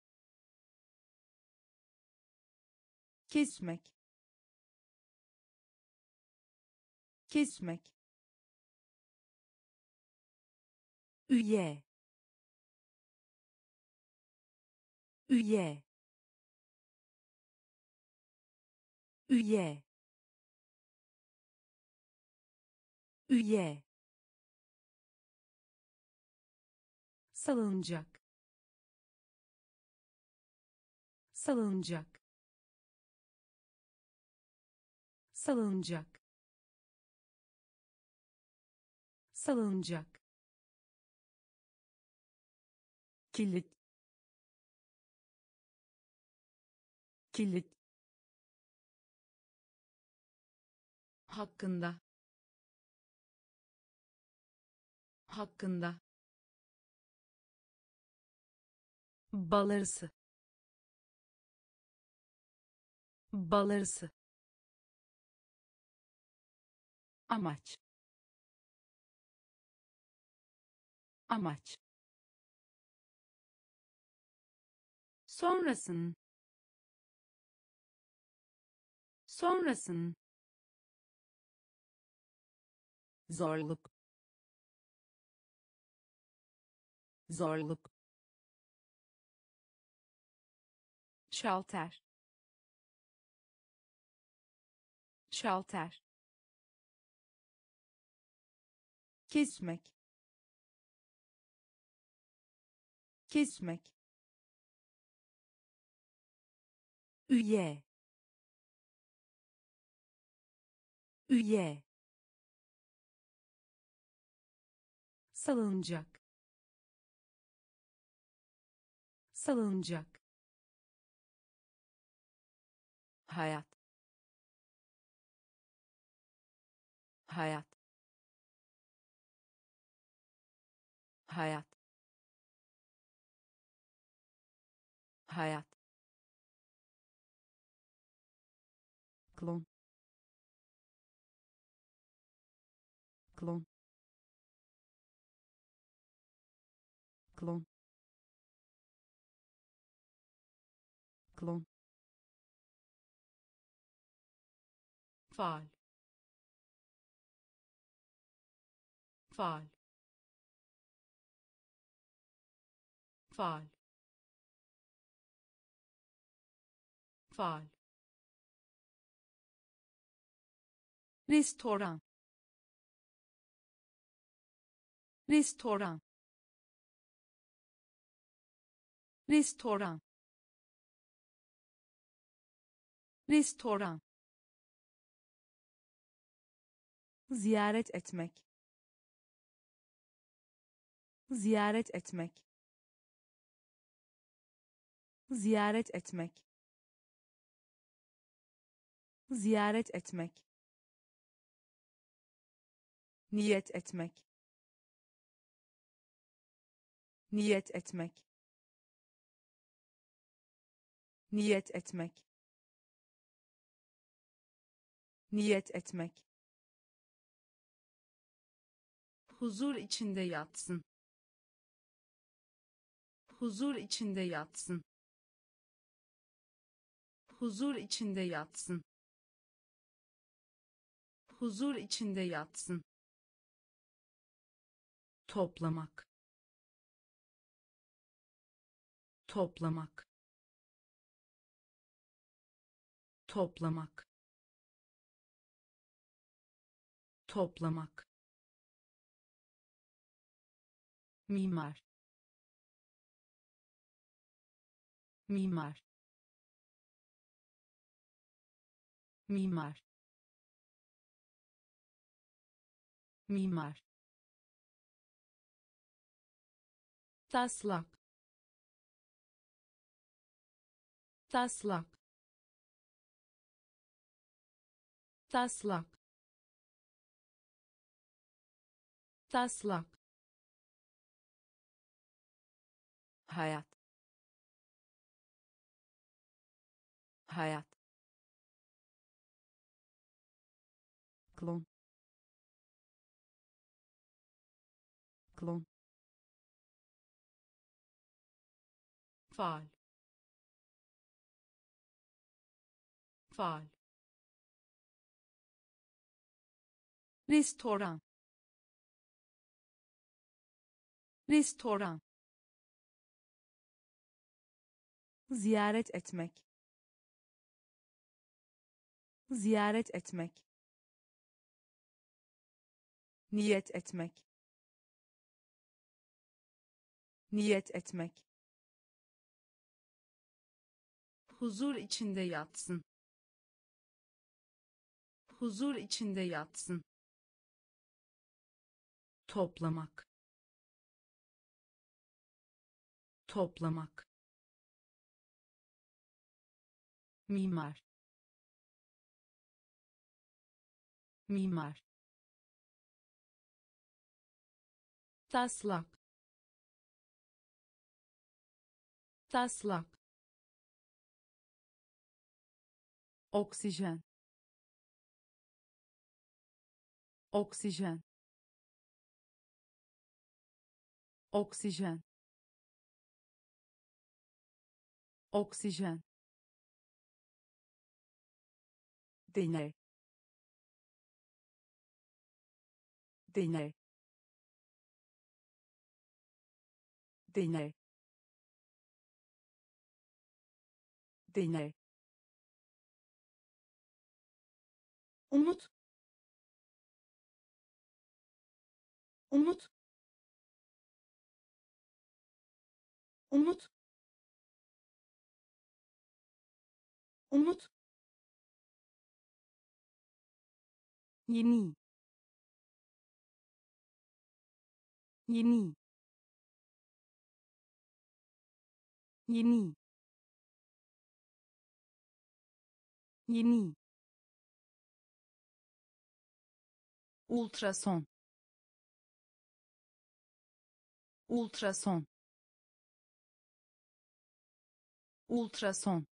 kesmek. Kesmek. Üye. Üye. Üye. Üye. Salınacak. Salınacak salınacak. Salınacak. Kilit. Kilit. Hakkında. Hakkında. Balırsı balırsı amaç. Amaç. Sonrasın. Sonrasın. Zorluk. Zorluk. Şalter. Şalter kesmek. Kesmek. Üye. Üye. Salınacak. Salınacak. Hayat. Hayat hayat. Hayat. Klon. Klon. Klon. Klon. Faal faal faal. Faal. Restoran. Restoran. Restoran. Restoran. Ziyaret etmek. Ziyaret etmek ziyaret etmek. Ziyaret etmek. Niyet etmek. Niyet etmek. Niyet etmek. Niyet etmek. Huzur içinde yatsın. Huzur içinde yatsın huzur içinde yatsın. Huzur içinde yatsın. Toplamak. Toplamak. Toplamak. Toplamak. Mimar. Mimar mimar. Mimar. Taslak. Taslak. Taslak. Taslak. Hayat. Hayat klon. Klon. Faal faal restoran. Restoran. Ziyaret etmek. Ziyaret etmek niyet etmek. Niyet etmek. Huzur içinde yatsın. Huzur içinde yatsın. Toplamak. Toplamak. Mimar. Mimar taslak. Taslak. Oksijen. Oksijen. Oksijen. Oksijen. Deney. Deney deney deney umut. Umut. Umut. Umut. Yeni yeni yeni. Yeni. Ultrason. Ultrason. Ultrason.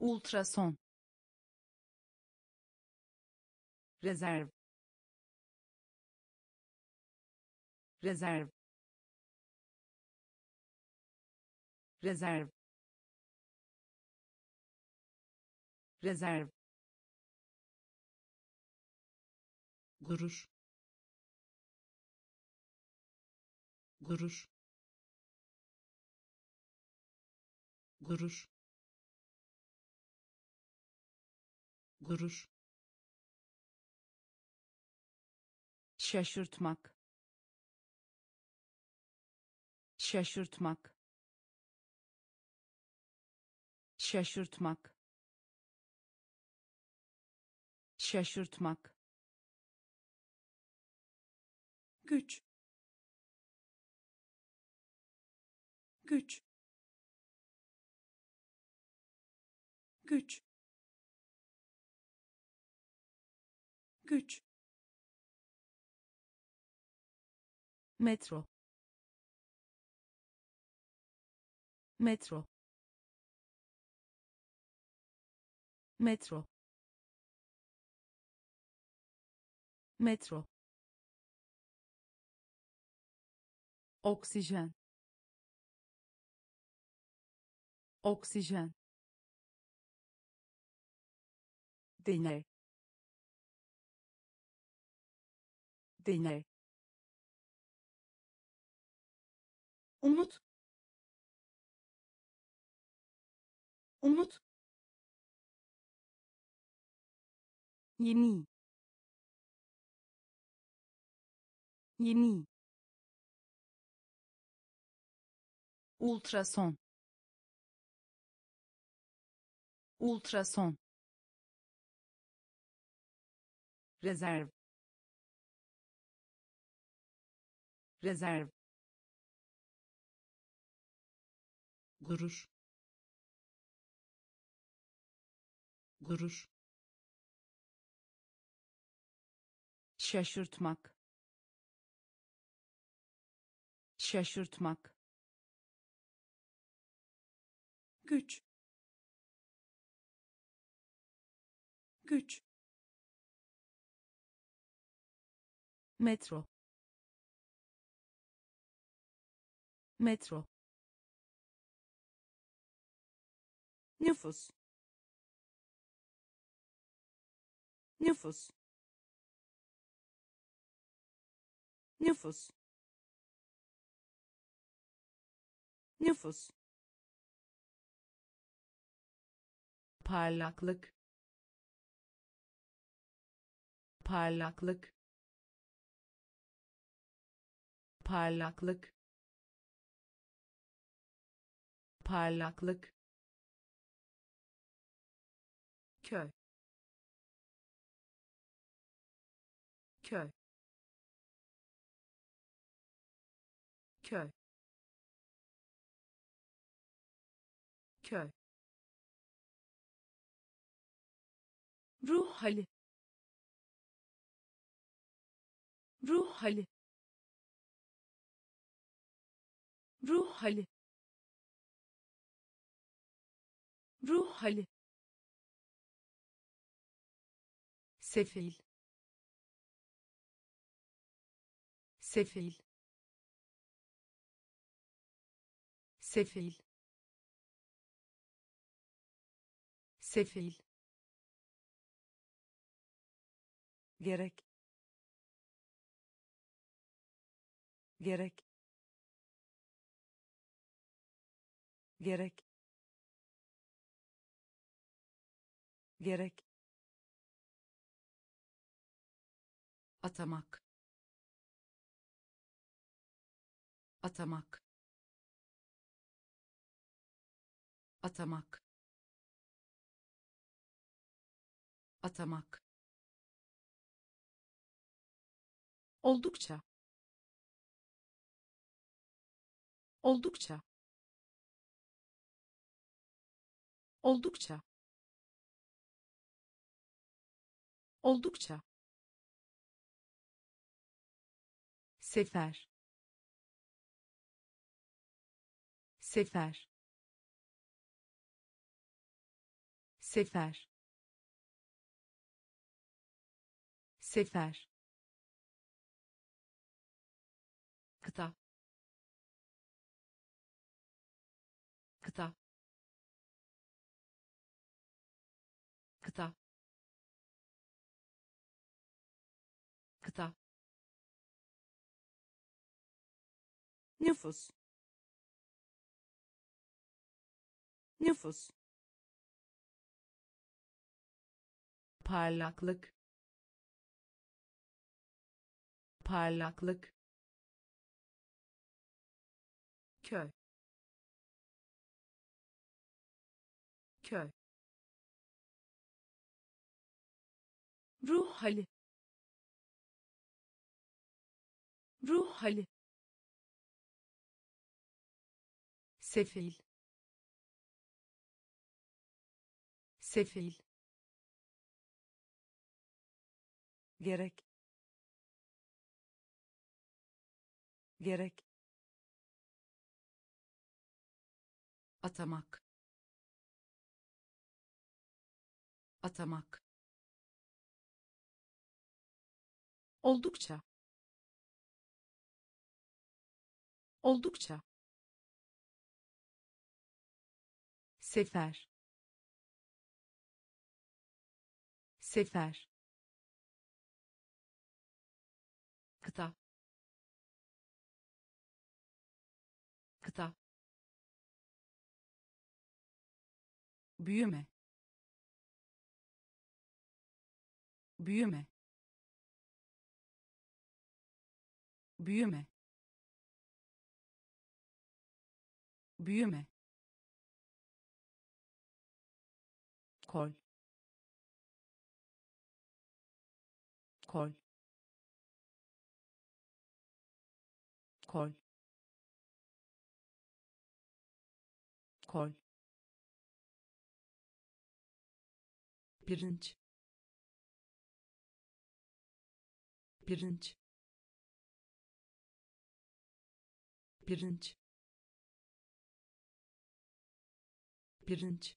Ultrason. Rezerv rezerv rezerv rezerv gurur. Gurur. Gurur. Gurur. Şaşırtmak. Şaşırtmak şaşırtmak. Şaşırtmak. Güç. Güç. Güç. Güç. Metro. Metro metro. Metro. Oksijen. Oksijen. Deney. Deney. Umut. Umut yeni. Yeni. Ultrason. Ultrason. Rezerv rezerv gurur. Gurur şaşırtmak. Şaşırtmak. Güç. Güç. Metro. Metro. Nüfus. Nüfus nüfus. Nüfus. Parlaklık. Parlaklık. Parlaklık. Parlaklık. Köy. Köy köy. Köy. Ruh hali. Ruh hali. Ruh hali. Ruh hali. Sefil. Sefil sefil. Sefil. Gerek. Gerek. Gerek. Gerek. Atamak. Atamak atamak. Atamak. Oldukça. Oldukça. Oldukça. Oldukça. Sefer. Sefer sefer. Sefer. Kıta. Kıta. Kıta. Kıta. Nüfus. Nüfus parlaklık parlaklık köy köy ruh hali ruh hali sefil sefil gerek. Gerek. Atamak. Atamak. Oldukça. Oldukça. Sefer. Sefer büyüme. Büyüme. Büyüme. Büyüme. Kol. Kol. Kol. Kol pirinç. Pirinç. Pirinç. Pirinç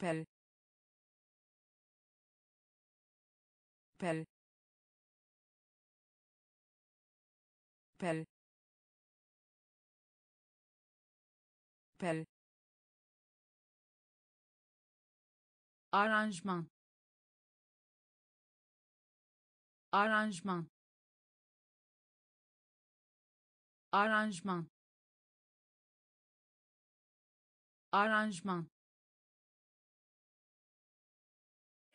pel. Pel. Pel. Pel. Aranjman aranjman aranjman aranjman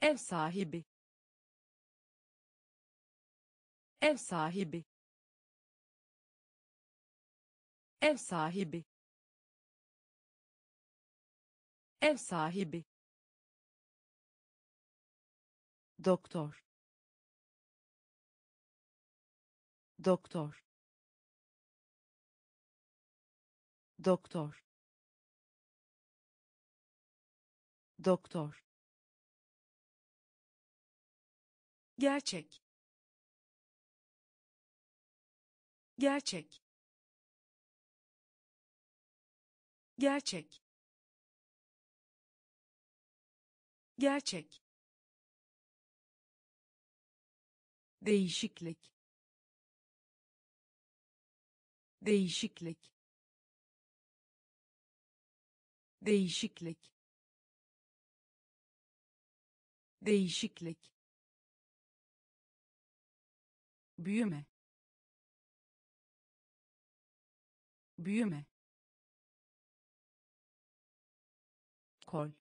ev sahibi. Ev sahibi. Ev sahibi. Ev sahibi. Doktor. Doktor. Doktor. Doktor gerçek. Gerçek. Gerçek. Gerçek. Değişiklik. Değişiklik. Değişiklik. Değişiklik büyüme. Büyüme. Kol.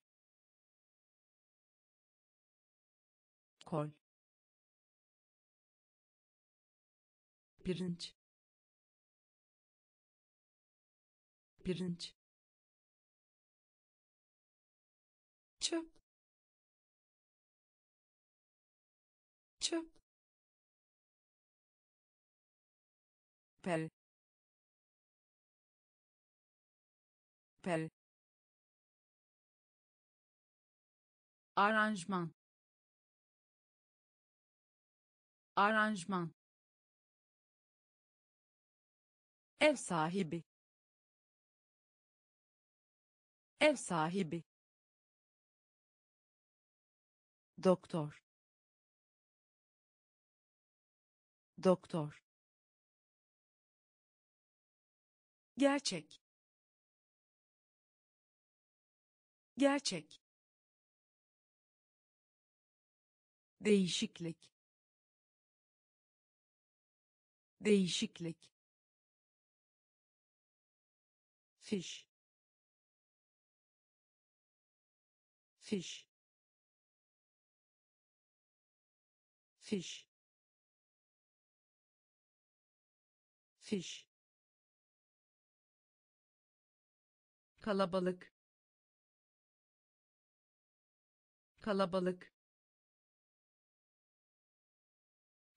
Kol. Pirinç. Pirinç pel. Pel. Aranjman. Aranjman. Ev sahibi. Ev sahibi. Doktor. Doktor gerçek. Gerçek. Değişiklik. Değişiklik. Fiş. Fiş. Fiş. Fiş kalabalık. Kalabalık.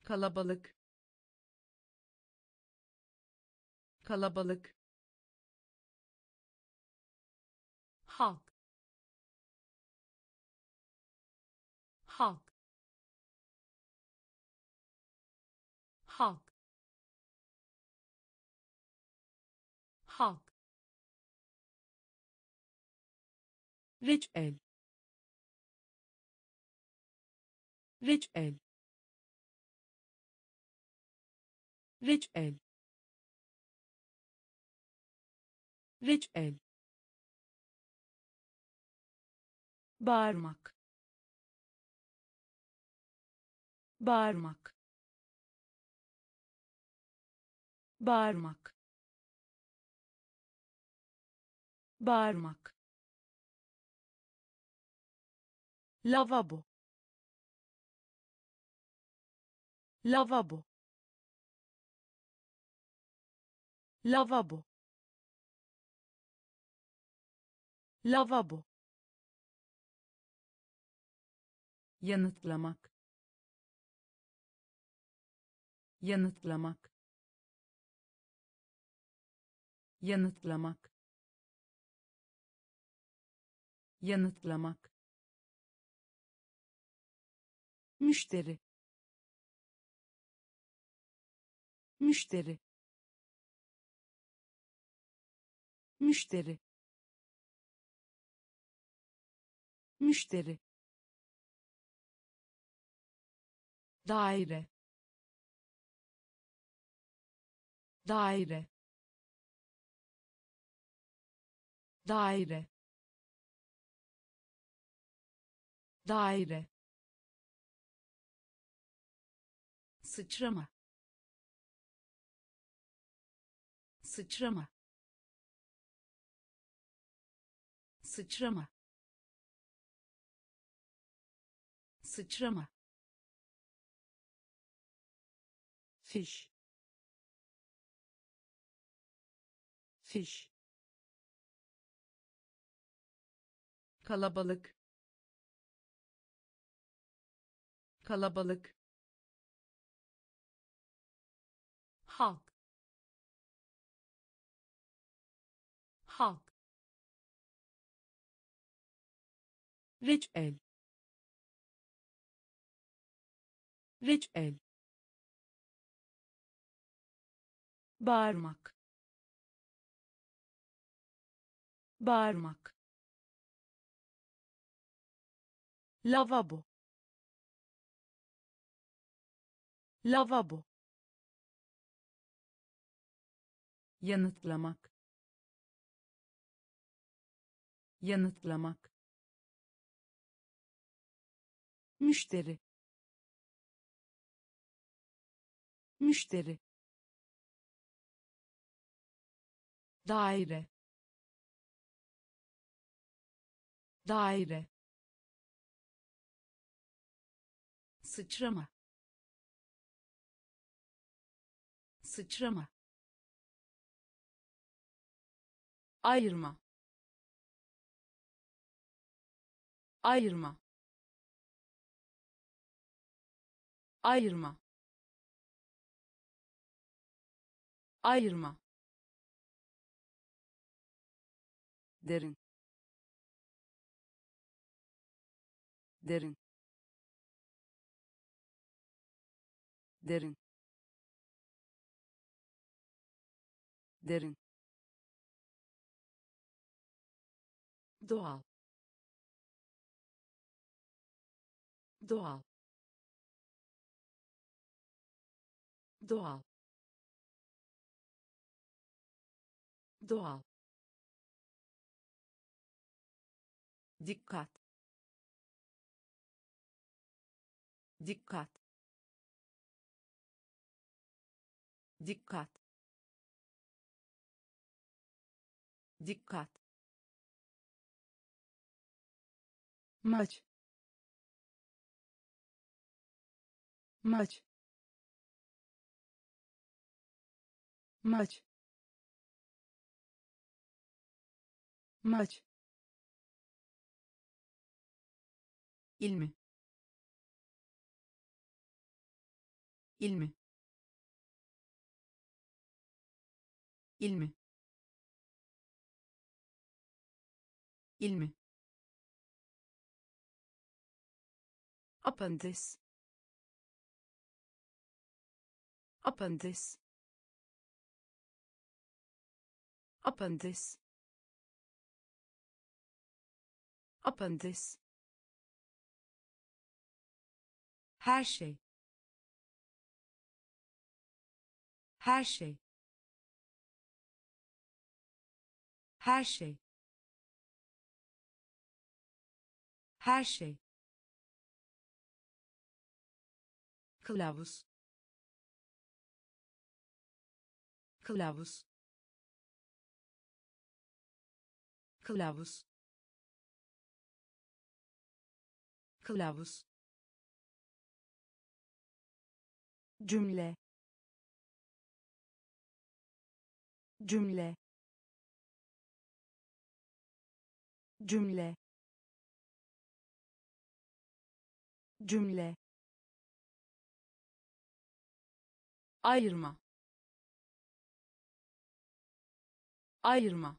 Kalabalık. Kalabalık reçel reçel reçel reçel bağırmak. Bağırmak. Bağırmak. Bağırmak lavabo. Lavabo. Lavabo. Lavabo. Yanıtlamak. Yanıtlamak. Yanıtlamak. Yanıtlamak müşteri. Müşteri. Müşteri. Müşteri. Daire. Daire. Daire. Daire sıçrama. Sıçrama. Sıçrama. Sıçrama. Fiş. Fiş. Kalabalık. Kalabalık reçel reçel bağırmak. Bağırmak. Lavabo. Lavabo. Yanıtlamak. Yanıtlamak müşteri. Müşteri. Daire. Daire. Sıçrama. Sıçrama. Ayırma. Ayırma ayırma. Ayırma. Derin. Derin. Derin. Derin. Doğal. Doğal doğal doğal dikkat. Dikkat. Dikkat. Dikkat. Maç. Maç maç. Maç. İlmi ilmi ilmi ilmi apandis. Apandis apandis. Apandis. Her şey. Her şey. Her şey. Her şey. Kılavuz. Kılavuz kılavuz. Kılavuz. Cümle. Cümle. Cümle. Cümle. Ayırma. Ayırma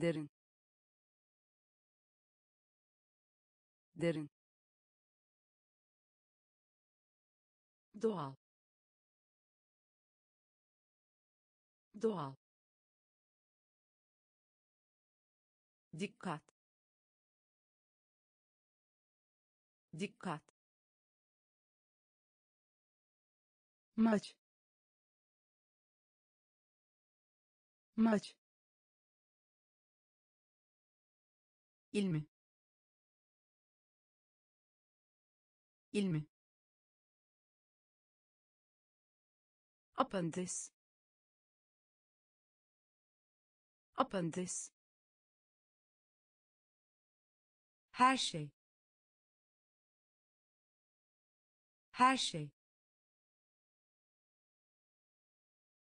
derin. Derin. Doğal. Doğal. Dikkat. Dikkat. Maç. Maç ilmi ilmi apandis. Apandis. Her şey. Her şey.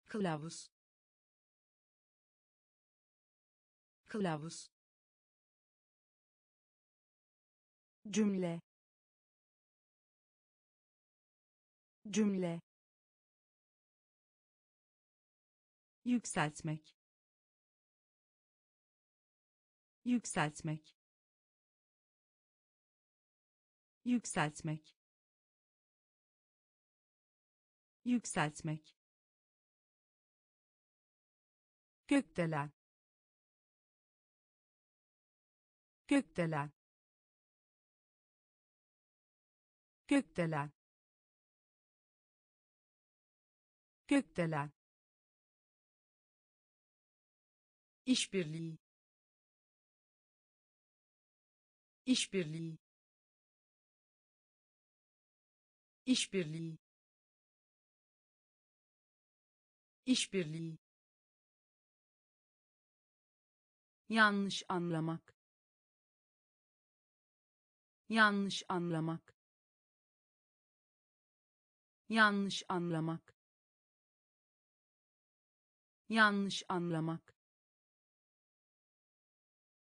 Kılavuz. Kılavuz cümle. Cümle. Yükseltmek. Yükseltmek. Yükseltmek. Yükseltmek. Gökdelen gökdelen gökdelen. Gökdelen. İşbirliği. İşbirliği. İşbirliği. İşbirliği. Yanlış anlamak. Yanlış anlamak yanlış anlamak. Yanlış anlamak.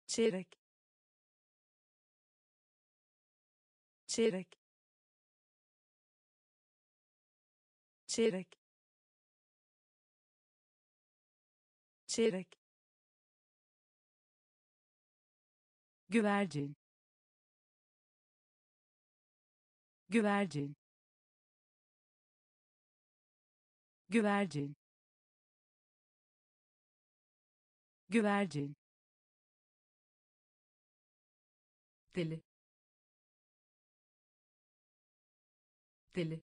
Çeyrek. Çeyrek. Çeyrek. Çeyrek. Güvercin. Güvercin güvercin. Güvercin. Deli. Deli.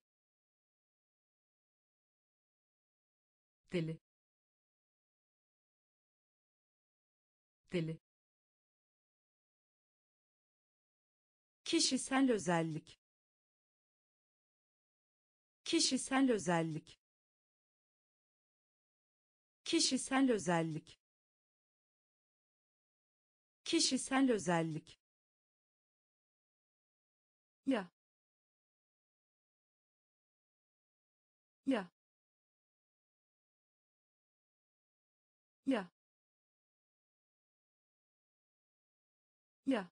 Deli. Deli. Kişisel özellik. Kişisel özellik kişisel özellik. Kişisel özellik. Ya. Ya. Ya. Ya.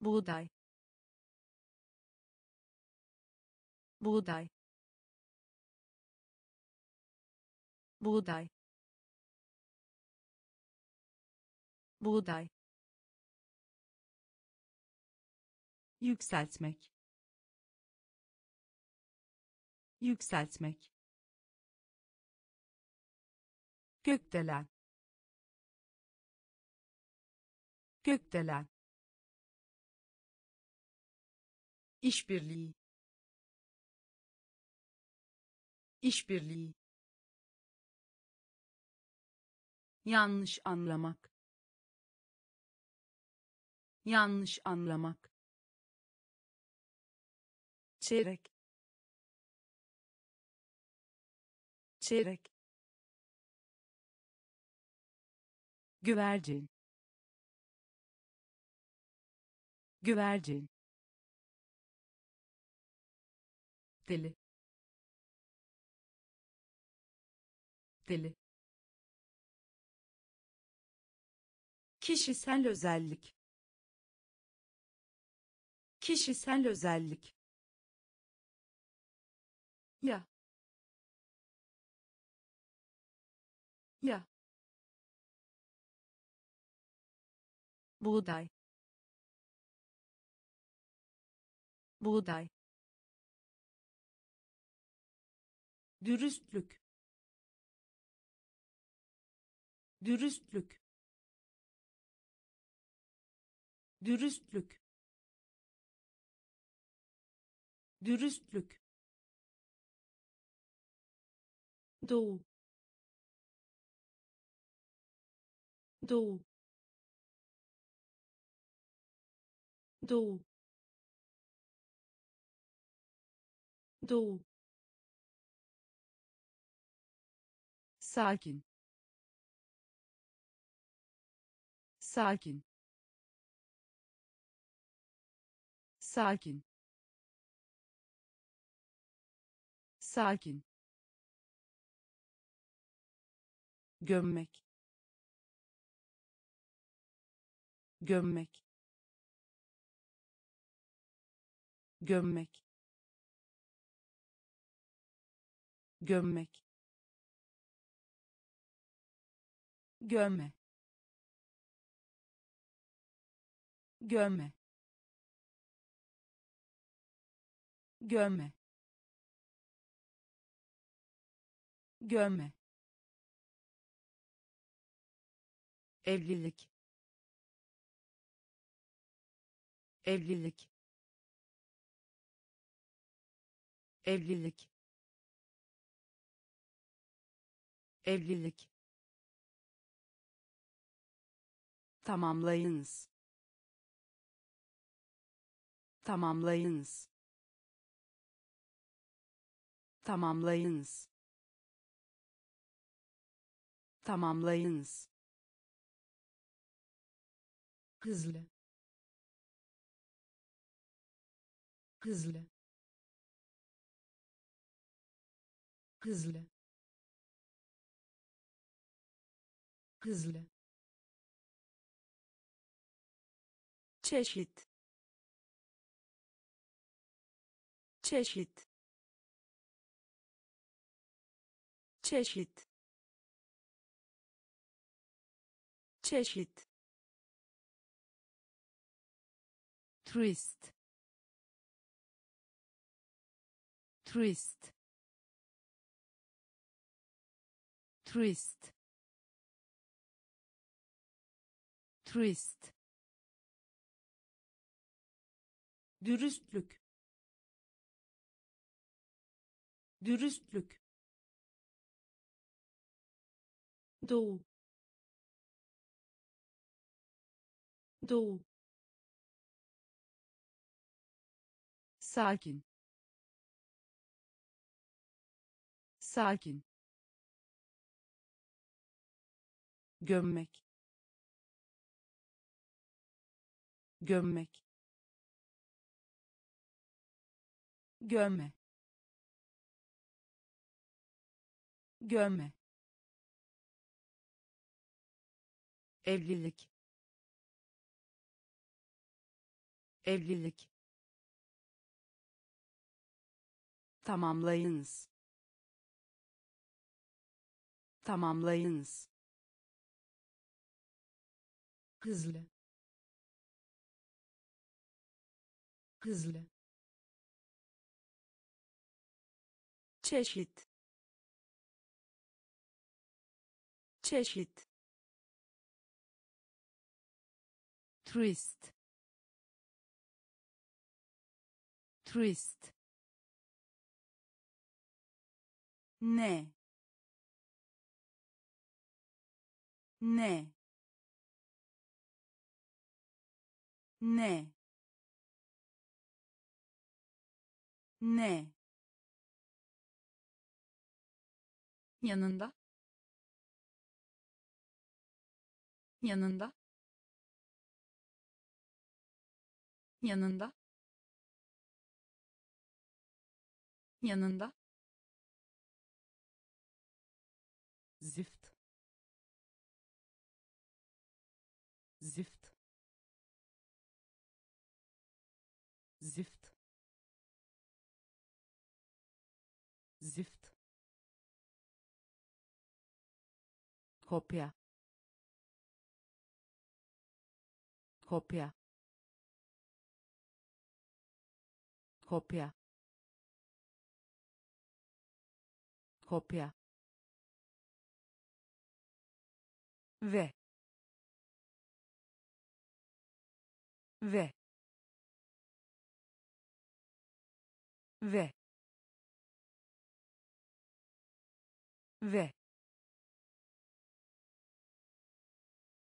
Buğday. Buğday buğday. Buğday. Yükseltmek. Yükseltmek. Gökdelen gökdelen işbirliği. İşbirliği yanlış anlamak. Yanlış anlamak. Çeyrek. Çeyrek. Güvercin. Güvercin. Deli. Deli kişisel özellik. Kişisel özellik. Ya. Ya. Buğday. Buğday. Dürüstlük. Dürüstlük dürüstlük. Dürüstlük. Doğu. Doğu. Doğu. Doğu. Sakin. Sakin sakin. Sakin. Gömmek. Gömmek. Gömmek. Gömmek. Gömme. Gömme gömme. Gömme. Evlilik. Evlilik. Evlilik. Evlilik. Tamamlayınız. Tamamlayınız tamamlayınız. Tamamlayınız. Hızlı. Hızlı. Hızlı. Hızlı. Çeşit. Çeşit çeşit. Çeşit. Turist. Turist. Turist. Turist. Dürüstlük. Dürüstlük doğu doğu sakin. Sakin. Gömmek. Gömmek. Gömme. Gömme evlilik. Evlilik. Tamamlayınız. Tamamlayınız. Hızlı. Hızlı. Çeşit. Çeşit turist turist ne? Ne? Ne? Ne? Yanında? Yanında yanında? Yanında? Zift. Zift. Zift. Zift. Kopya. Kopya kopya. Kopya. Ve. Ve. Ve. Ve.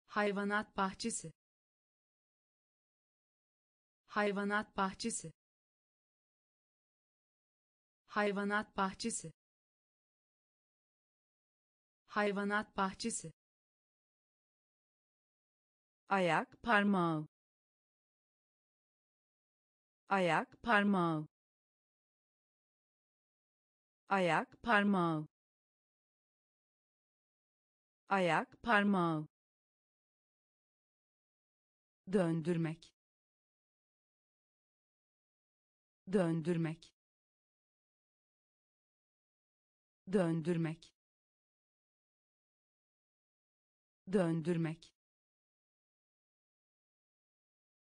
Hayvanat bahçesi. Hayvanat bahçesi hayvanat bahçesi. Hayvanat bahçesi. Ayak parmağı. Ayak parmağı. Ayak parmağı. Ayak parmağı. Döndürmek. Döndürmek döndürmek. Döndürmek.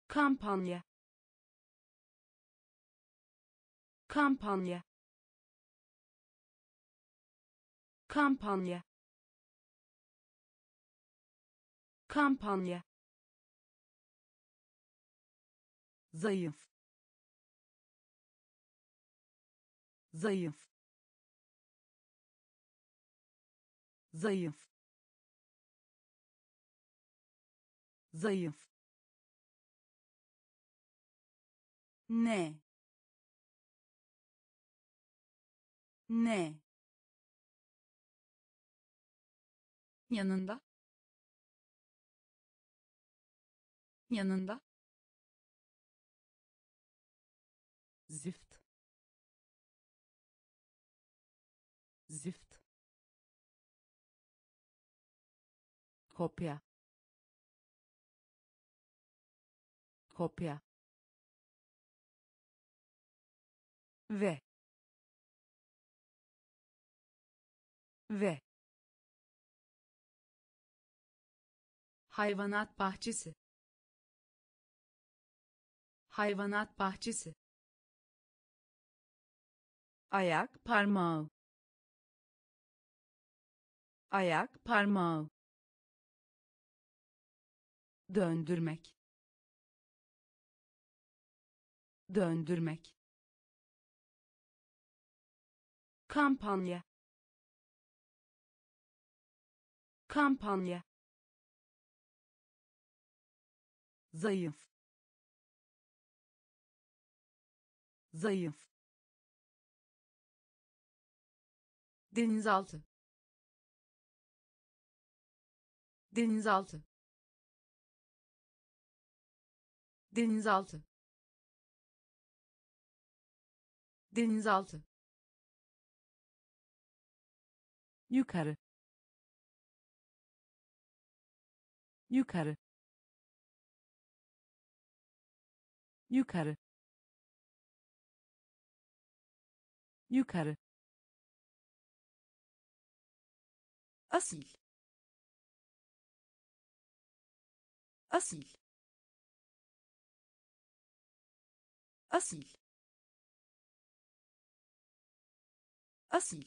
Kampanya. Kampanya. Kampanya. Kampanya. Zayıf. Zayıf zayıf. Zayıf. Ne? Ne? Yanında. Yanında. Zift kopya. Kopya. Ve. Ve. Hayvanat bahçesi. Hayvanat bahçesi. Ayak parmağı. Ayak parmağı döndürmek. Döndürmek. Kampanya. Kampanya. Zayıf. Zayıf. Denizaltı. Denizaltı denizaltı. Denizaltı. Yukarı. Yukarı. Yukarı. Yukarı. Asil. Asil asil asil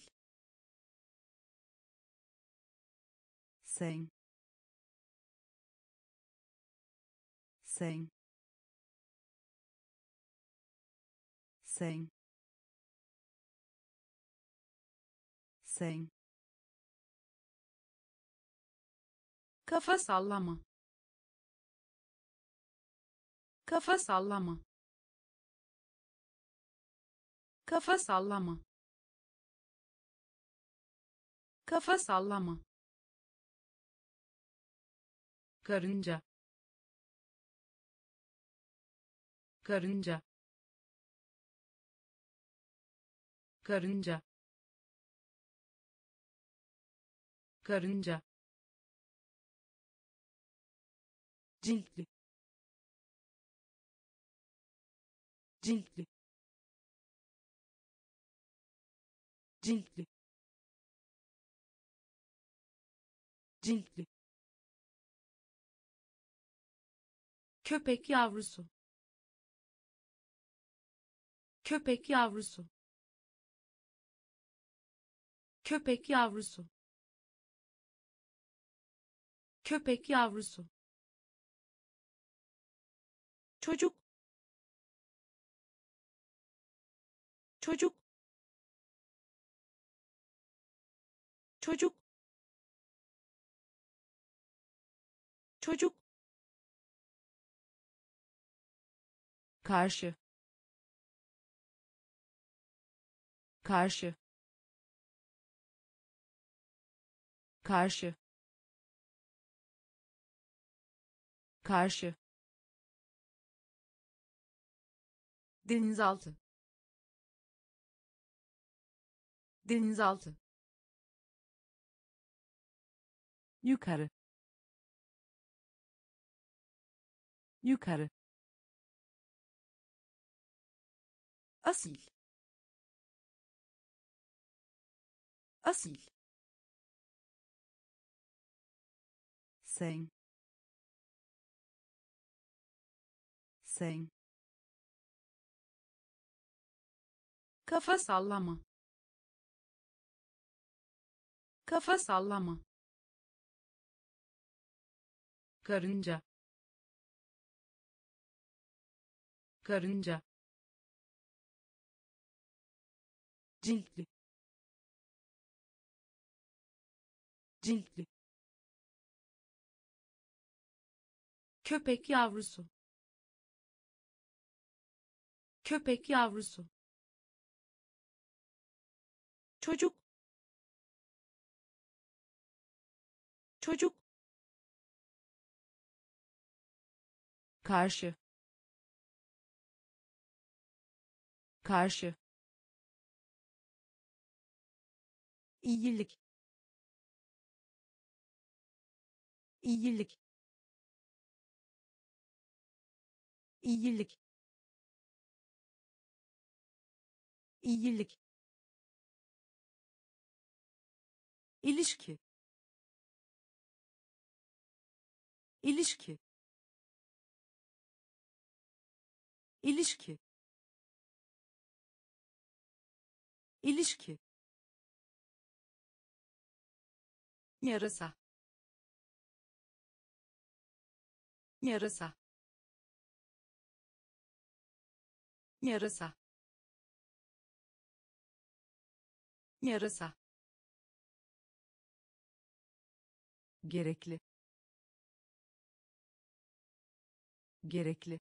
sen sen sen sen kafa sallama kafa sallama kafa sallama. Kafa sallama. Karınca. Karınca. Karınca. Karınca. Ciltli. Ciltli ciltli. Ciltli. Köpek yavrusu. Köpek yavrusu. Köpek yavrusu. Köpek yavrusu. Çocuk. Çocuk çocuk çocuk karşı karşı karşı karşı denizaltı denizaltı yukarı. Yukarı. Asil. Asil. Sen sen kafa sallama. Kafa sallama karınca karınca ciltli ciltli köpek yavrusu köpek yavrusu çocuk çocuk karşı. Karşı. İyilik. İyilik. İyilik. İyilik. İlişki. İlişki ilişki. İlişki. Yarasa. Yarasa. Yarasa. Yarasa. Gerekli. Gerekli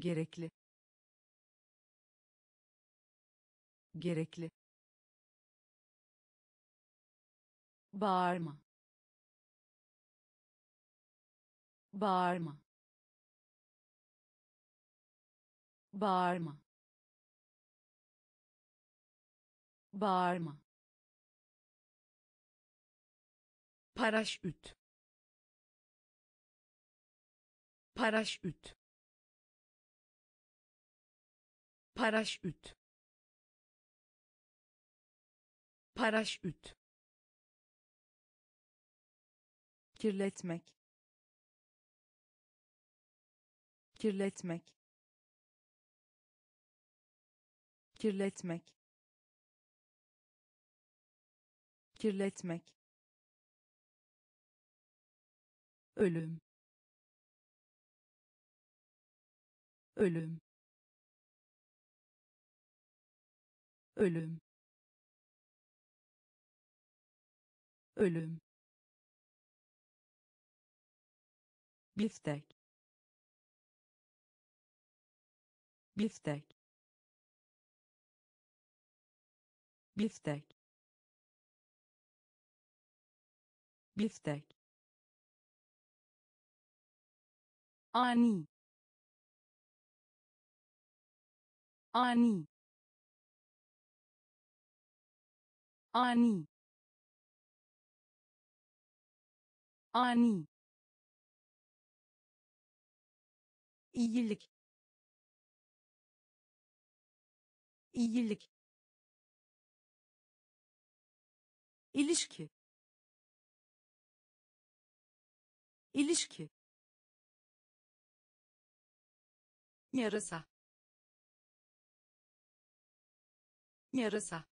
gerekli. Gerekli. Bağırma. Bağırma. Bağırma. Bağırma. Paraşüt. Paraşüt paraşüt. Paraşüt. Kirletmek. Kirletmek. Kirletmek. Kirletmek. Ölüm. Ölüm ölüm. Ölüm. Biftek. Biftek. Biftek. Biftek. Ani. Ani ani. Ani. İyilik. İyilik. İlişki. İlişki. Yarasa. Yarasa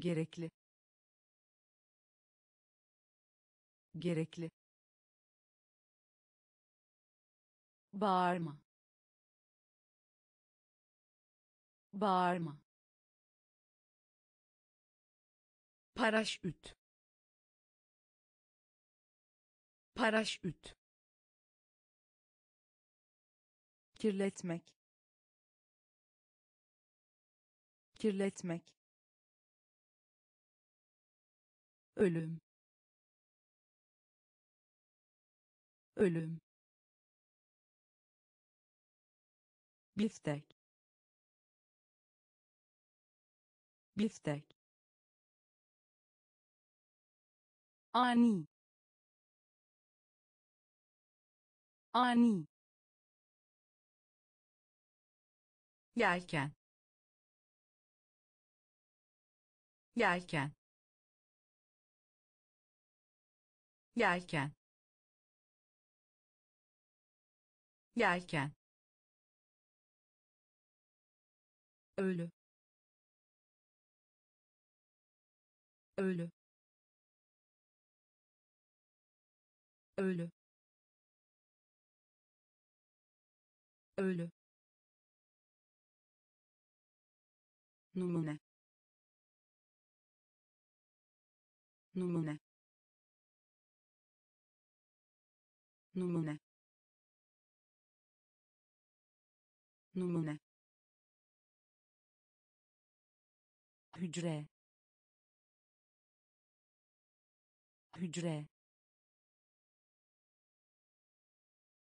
gerekli. Gerekli. Bağırma. Bağırma. Paraşüt. Paraşüt. Kirletmek. Kirletmek ölüm. Ölüm. Biftek. Biftek. Ani. Ani. Yelken. Yelken yelken. Yelken. Ölü. Ölü. Ölü. Ölü. Numune. Numune numune. Numune. Hücre. Hücre.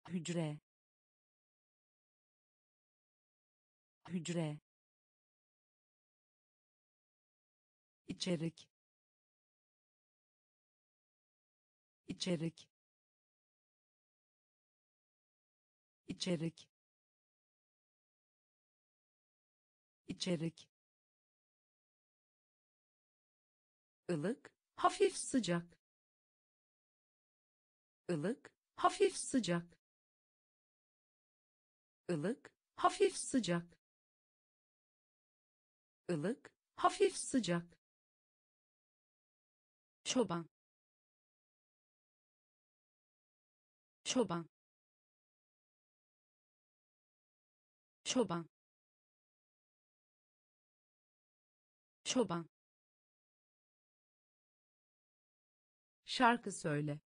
Hücre. Hücre. İçerik. İçerik içerik. İçerik. Ilık hafif sıcak. Ilık hafif sıcak. Ilık hafif sıcak. Ilık hafif sıcak. Çoban. Çoban çoban. Çoban. Şarkı söyle.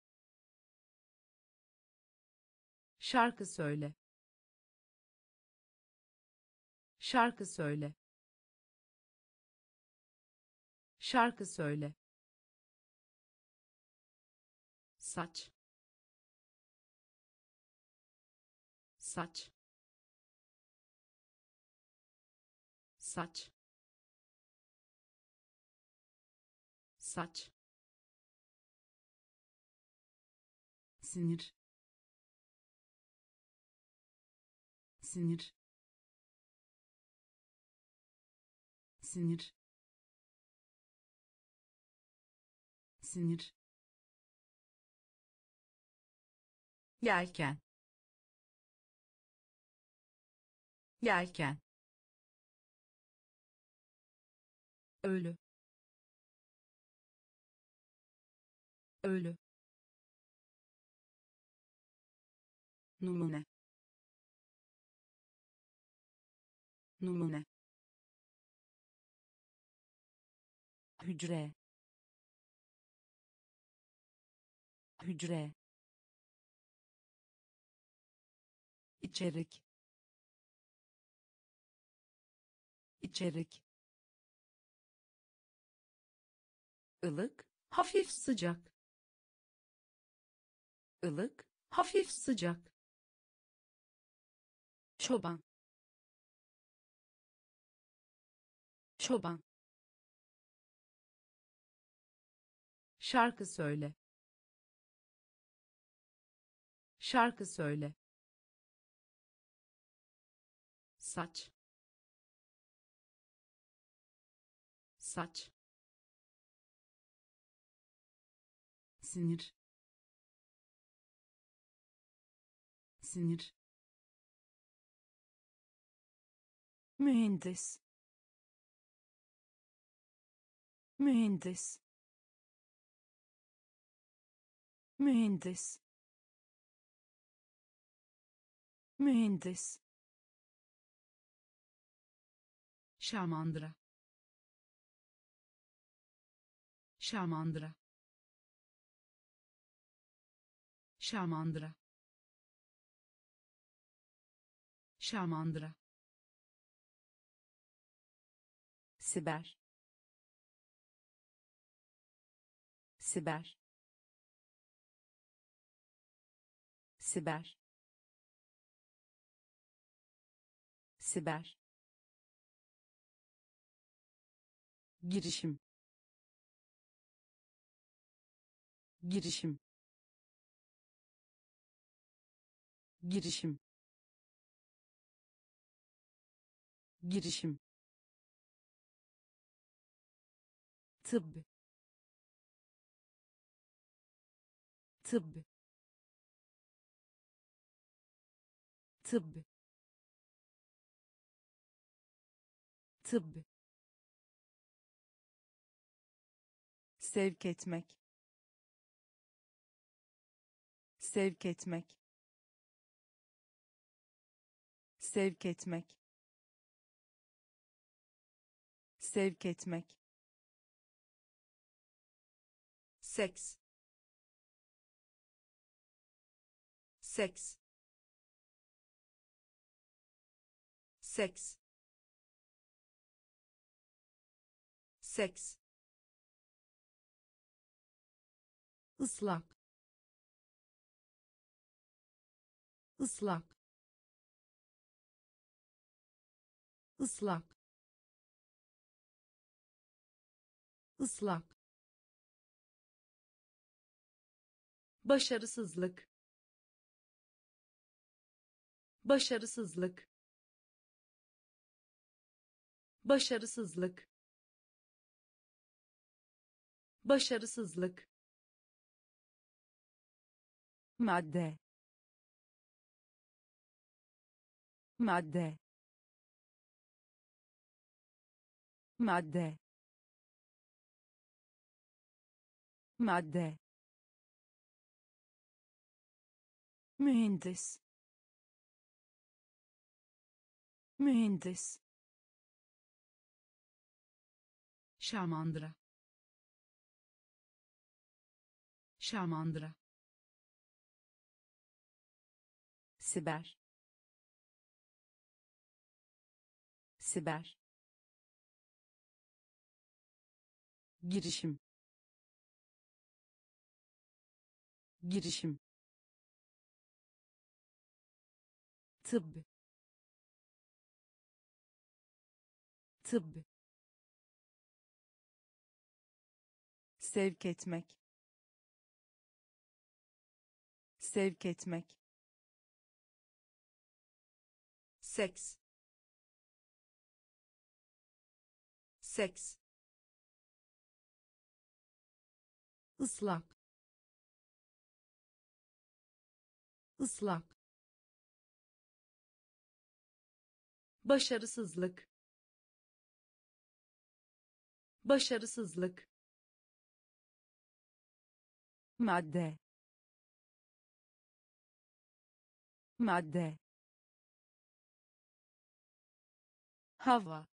Şarkı söyle. Şarkı söyle. Şarkı söyle. Saç. Saç saç. Saç. Sinir. Sinir. Sinir. Sinir. Yelken. Yelken ölü. Ölü. Numune. Numune. Hücre. Hücre. İçerik. İçerik ılık hafif sıcak. Ilık hafif sıcak. Çoban. Çoban. Şarkı söyle. Şarkı söyle. Saç. Saç sinir. Sinir. Mühendis. Mühendis. Mühendis. Mühendis. Şamandıra. Şamandıra şamandıra. Şamandıra. Siber. Siber. Siber. Siber. Girişim. Girişim girişim. Girişim. Tıbb. Tıbb. Tıbb. Tıbb. Sevk etmek. Sevk etmek sevk etmek. Sevk etmek. Seks. Seks. Seks. Seks. Islak ıslak ıslak ıslak başarısızlık. Başarısızlık. Başarısızlık. Başarısızlık. Madde. Madde madde. Madde. Mühendis. Mühendis. Şamandıra. Şamandıra. Siber. Siber girişim. Girişim. Tıbb. Tıbb. Sevk etmek. Sevk etmek. Seks. Seks ıslak ıslak başarısızlık. Başarısızlık. Madde. Madde. Hava.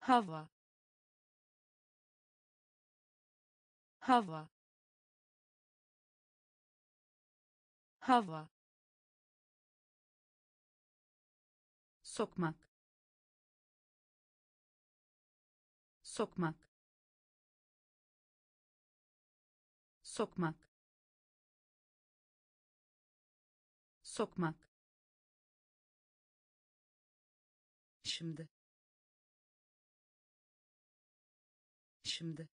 Hava hava. Hava. Sokmak. Sokmak. Sokmak. Sokmak. Şimdi. Şimdi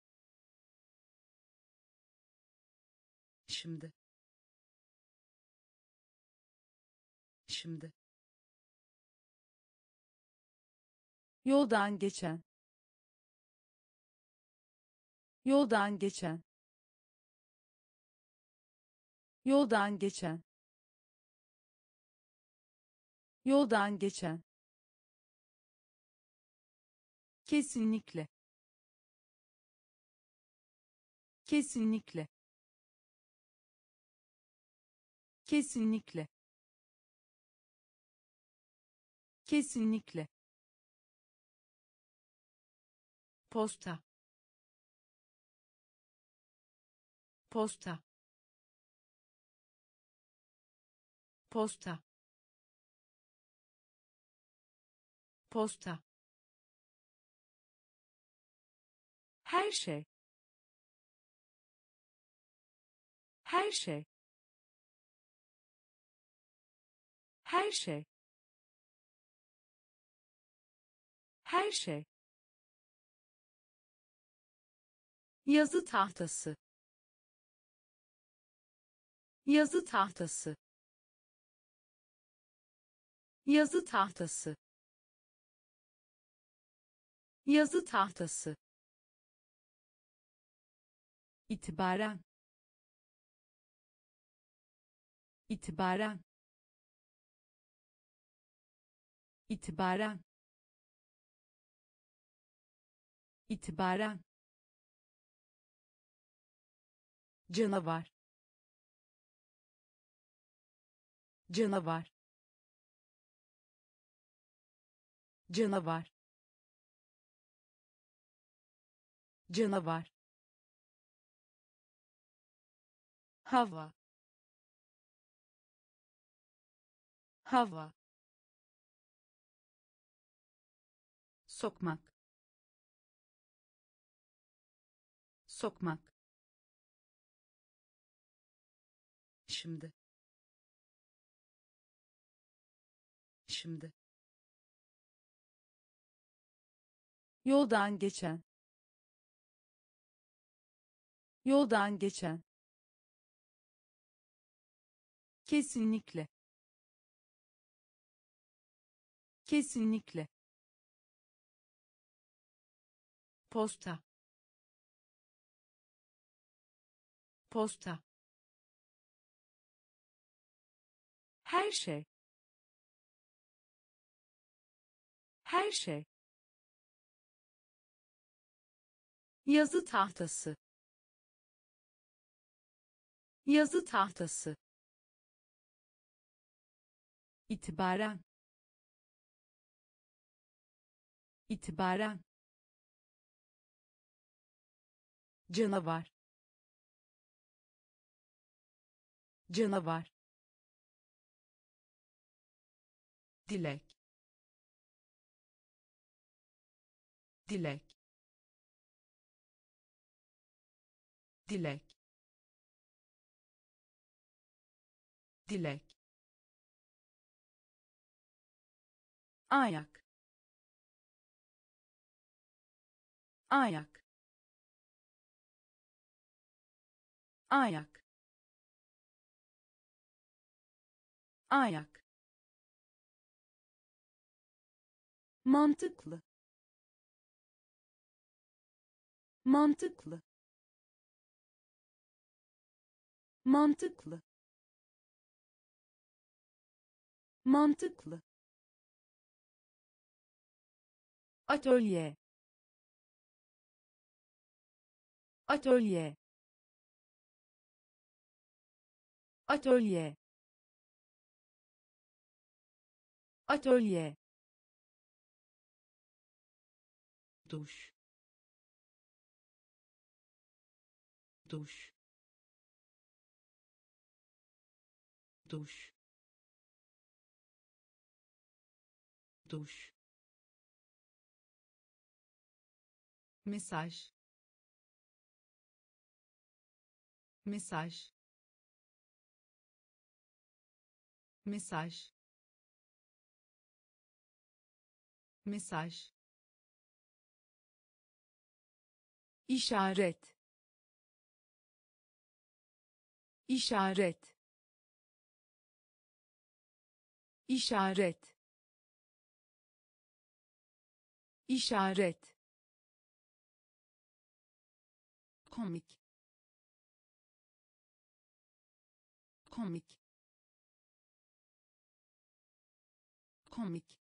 şimdi. Şimdi. Yoldan geçen. Yoldan geçen. Yoldan geçen. Yoldan geçen. Kesinlikle. Kesinlikle kesinlikle. Kesinlikle. Posta. Posta. Posta. Posta. Her şey. Her şey her şey. Her şey. Yazı tahtası. Yazı tahtası. Yazı tahtası. Yazı tahtası. İtibaren. İtibaren itibaren itibaren canavar canavar canavar canavar hava hava sokmak. Sokmak. Şimdi. Şimdi. yoldan geçen. Yoldan geçen. Kesinlikle. Kesinlikle posta. Posta. Her şey. Her şey. Yazı tahtası. Yazı tahtası. İtibaren. İtibaren canavar. Canavar. Dilek. Dilek. Dilek. Dilek. Ayak. Ayak ayak. Ayak. Mantıklı. Mantıklı. Mantıklı. Mantıklı. Atölye. Atölye atölye. Atölye. Duş. Duş. Duş. Duş. Mesaj. Mesaj mesaj. Mesaj. İşaret. İşaret. İşaret. İşaret. Komik. Komik komik.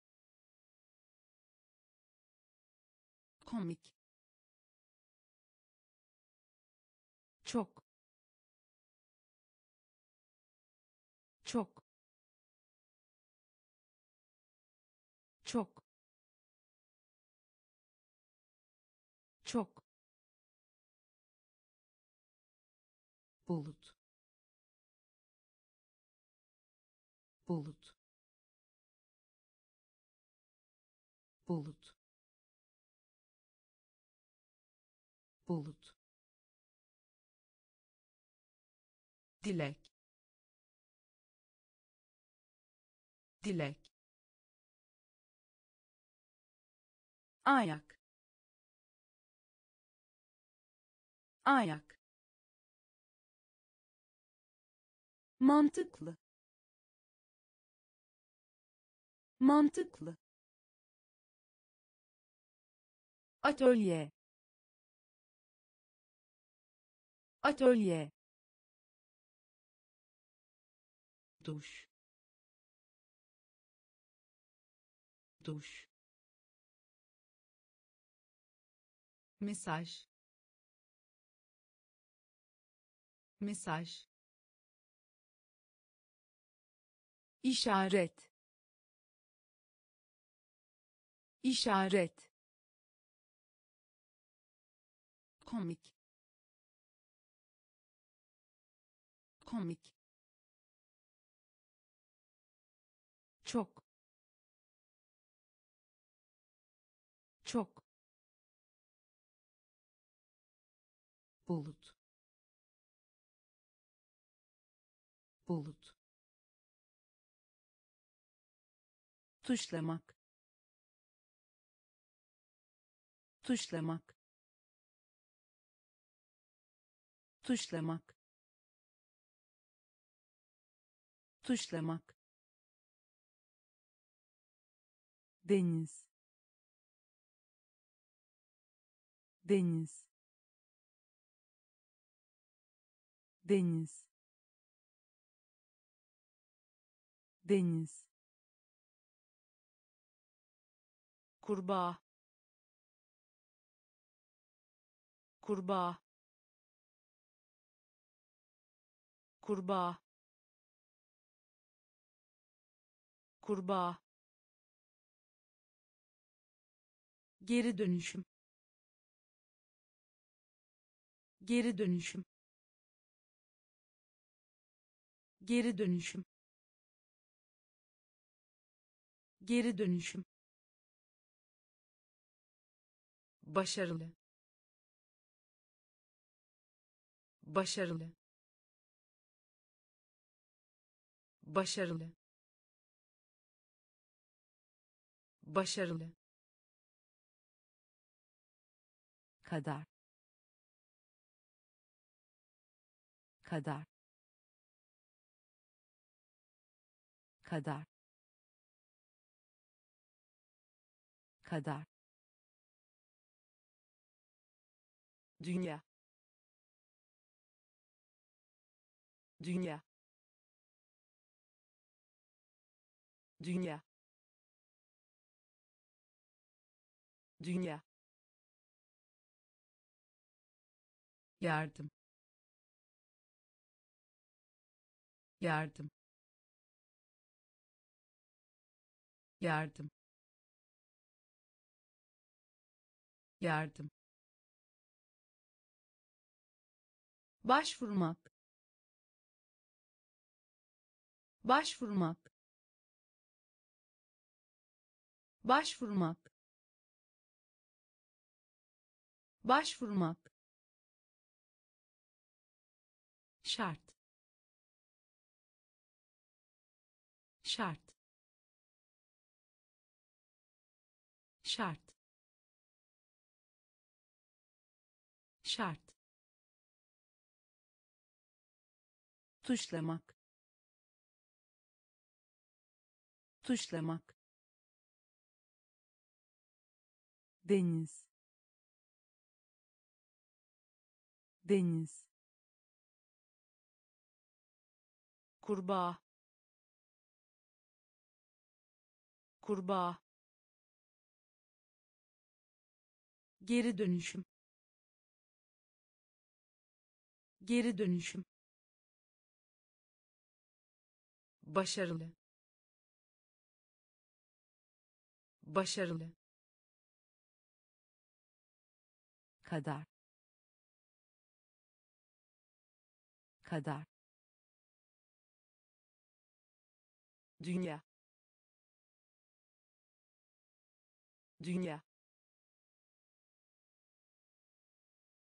Komik. Çok. Çok. Çok. Çok. Bulut. Bulut bulut. Bulut. Dilek. Dilek. Ayak. Ayak. Mantıklı. Mantıklı atölye. Atölye. Duş. Duş. Mesaj. Mesaj. İşaret. İşaret komik. Komik. Çok. Çok. Bulut. Bulut. Tuşlamak. Tuşlamak tuşlamak tuşlamak deniz. Deniz. Deniz. Deniz. Kurbağa. Kurbağa kurbağa. Kurbağa. Geri dönüşüm. Geri dönüşüm. Geri dönüşüm. Geri dönüşüm. Başarılı. Başarılı başarılı. Başarılı. Kadar. Kadar. Kadar. Kadar. Dünya. Dünya dünya. Dünya. Yardım. Yardım. Yardım. Yardım. Başvurmak. Başvurmak başvurmak. Başvurmak. Şart. Şart. Şart. Şart. Tuşlamak. Tuşlamak deniz. Deniz. Kurbağa. Kurbağa. Geri dönüşüm. Geri dönüşüm. Başarılı. Başarılı kadar. Kadar. Dünya. Dünya.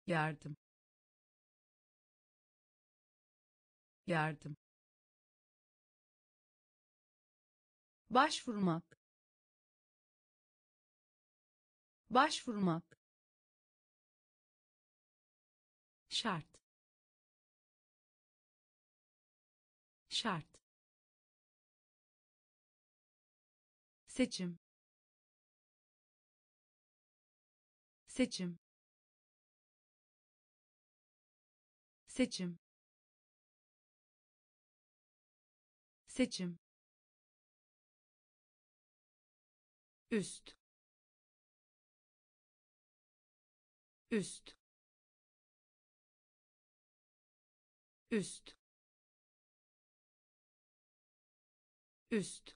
Yardım. Yardım. Başvurmak. Başvurmak şart. Şart. Seçim. Seçim. Seçim. Seçim. Üst. Üst üst. Üst.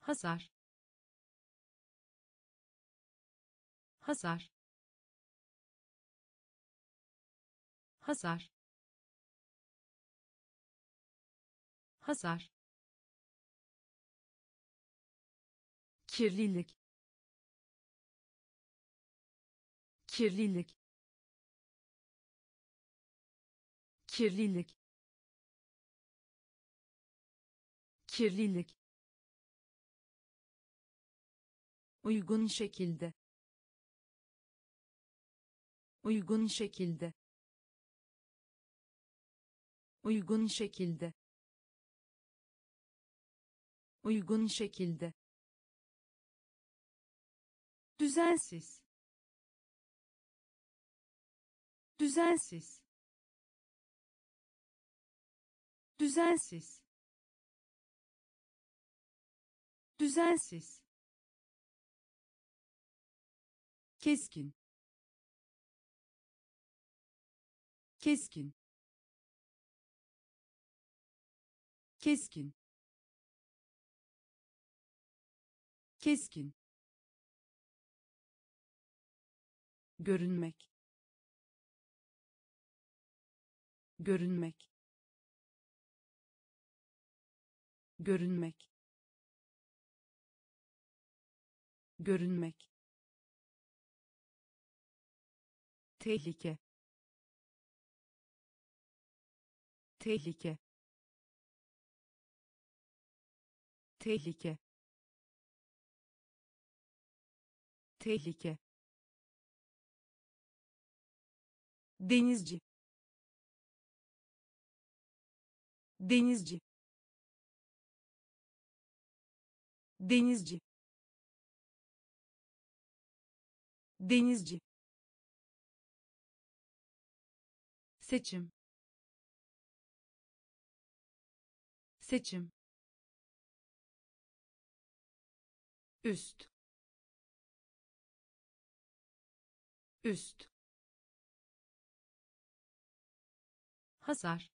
Hasar. Hasar. Hasar. Hasar. Kirlilik. Kirlilik kirlilik kirlilik uygun şekilde uygun şekilde uygun şekilde uygun şekilde düzensiz düzensiz düzensiz. Düzensiz. Keskin. Keskin. Keskin. Keskin. Görünmek. Görünmek görünmek. Görünmek. Tehlike. Tehlike. Tehlike. Tehlike. Denizci. Denizci denizci. Denizci. Seçim. Seçim. Üst. Üst. Hasar.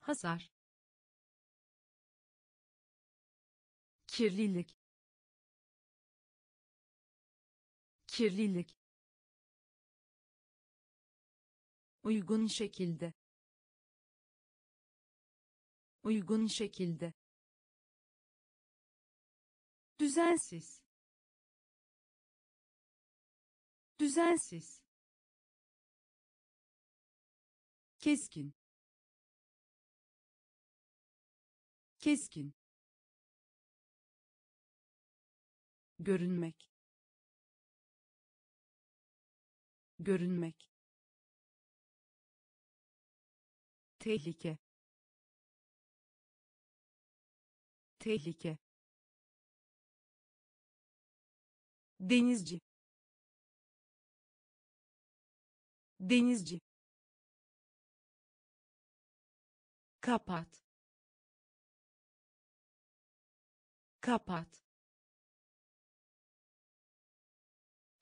Hasar kirlilik kirlilik uygun şekilde uygun şekilde düzensiz düzensiz keskin keskin görünmek. Görünmek. Tehlike. Tehlike. Denizci. Denizci. Kapat. Kapat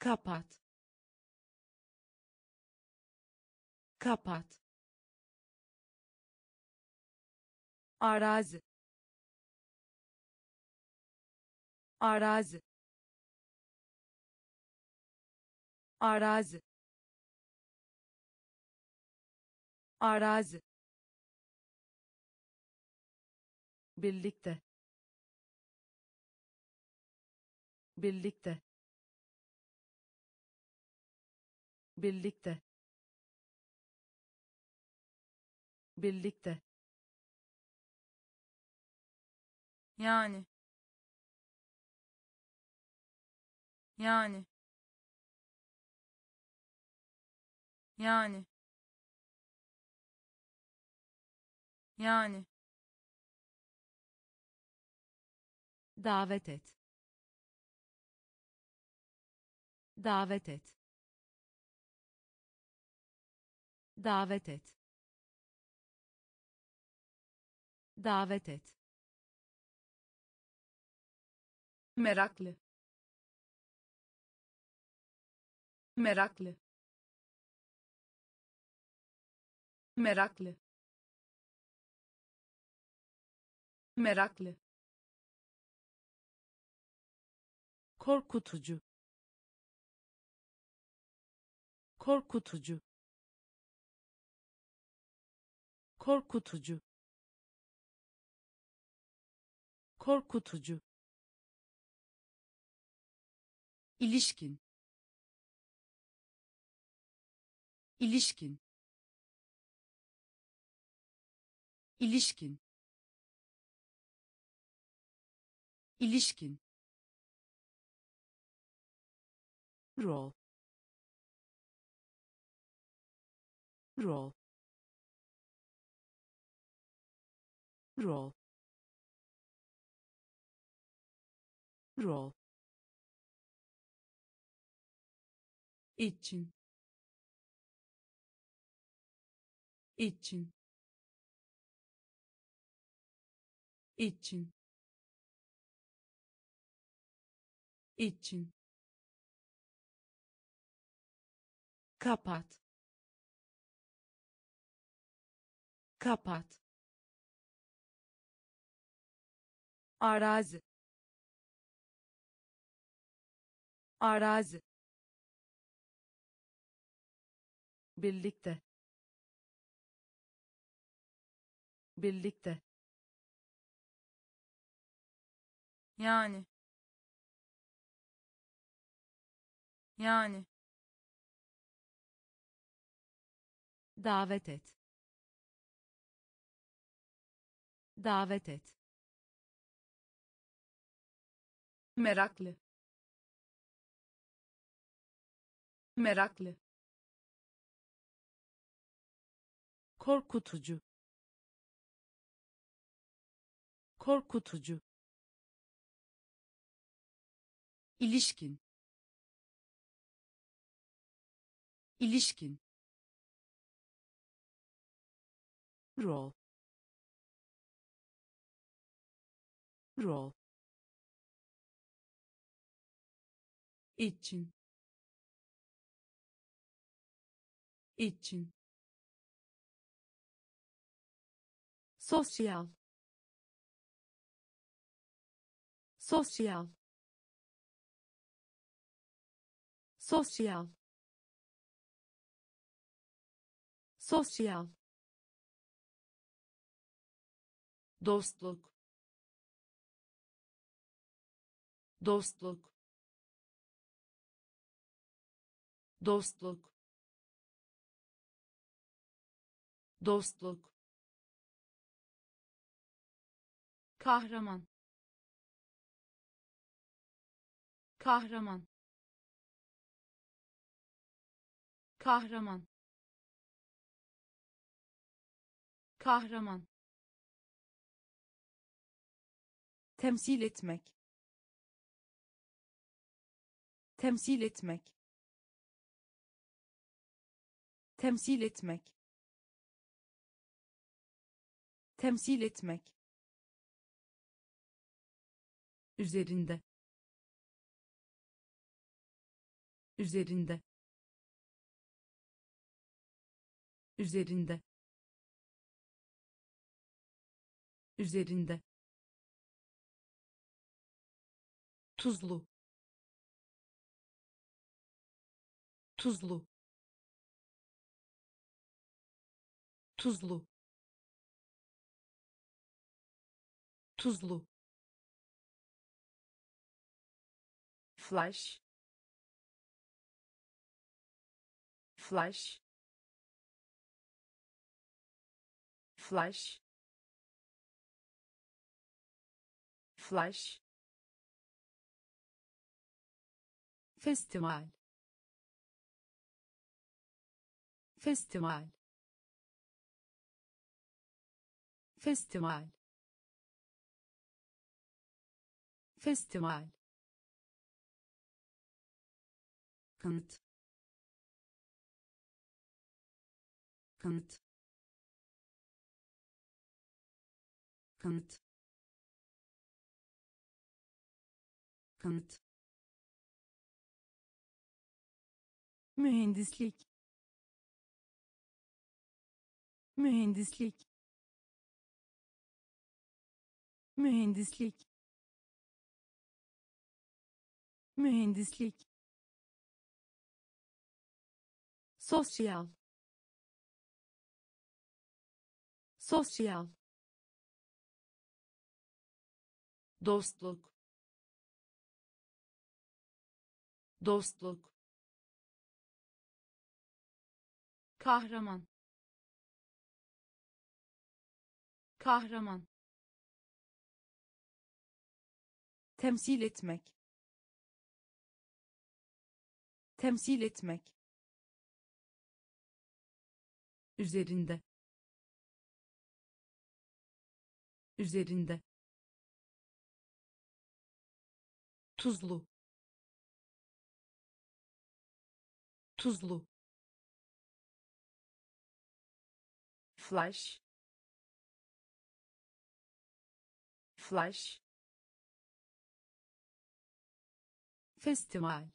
kapat. Kapat. Arazi. Arazi. Arazi. Arazi. Birlikte. Birlikte birlikte. Birlikte. Yani. Yani. Yani. Yani. Davet et. Davet et davet et. Davet et. Meraklı. Meraklı. Meraklı. Meraklı. Korkutucu. Korkutucu korkutucu. Korkutucu. İlişkin. İlişkin. İlişkin. İlişkin. Rol. Rol rol. Rol. İçin. İçin. İçin. İçin. Kapat. Kapat arazi. Arazi. Birlikte. Birlikte. Yani. Yani. Davet et. Davet et meraklı. Meraklı. Korkutucu. Korkutucu. İlişkin. İlişkin. Rol. Rol için. İçin. Sosyal. Sosyal. Sosyal. Sosyal. Dostluk. Dostluk dostluk. Dostluk. Kahraman. Kahraman. Kahraman. Kahraman. Temsil etmek. Temsil etmek temsil etmek. Temsil etmek. Üzerinde. Üzerinde. Üzerinde. Üzerinde. Tuzlu. Tuzlu tuzlu. Tuzlu. Flash. Flash. Flash. Flash. Festival. Festival festival. Festival. Kanıt. Kanıt. Kanıt. Kanıt. Mühendislik. Mühendislik mühendislik. Mühendislik. Sosyal. Sosyal. Dostluk. Dostluk. Kahraman. Kahraman temsil etmek. Temsil etmek. Üzerinde. Üzerinde. Tuzlu. Tuzlu. Flash. Flash festival.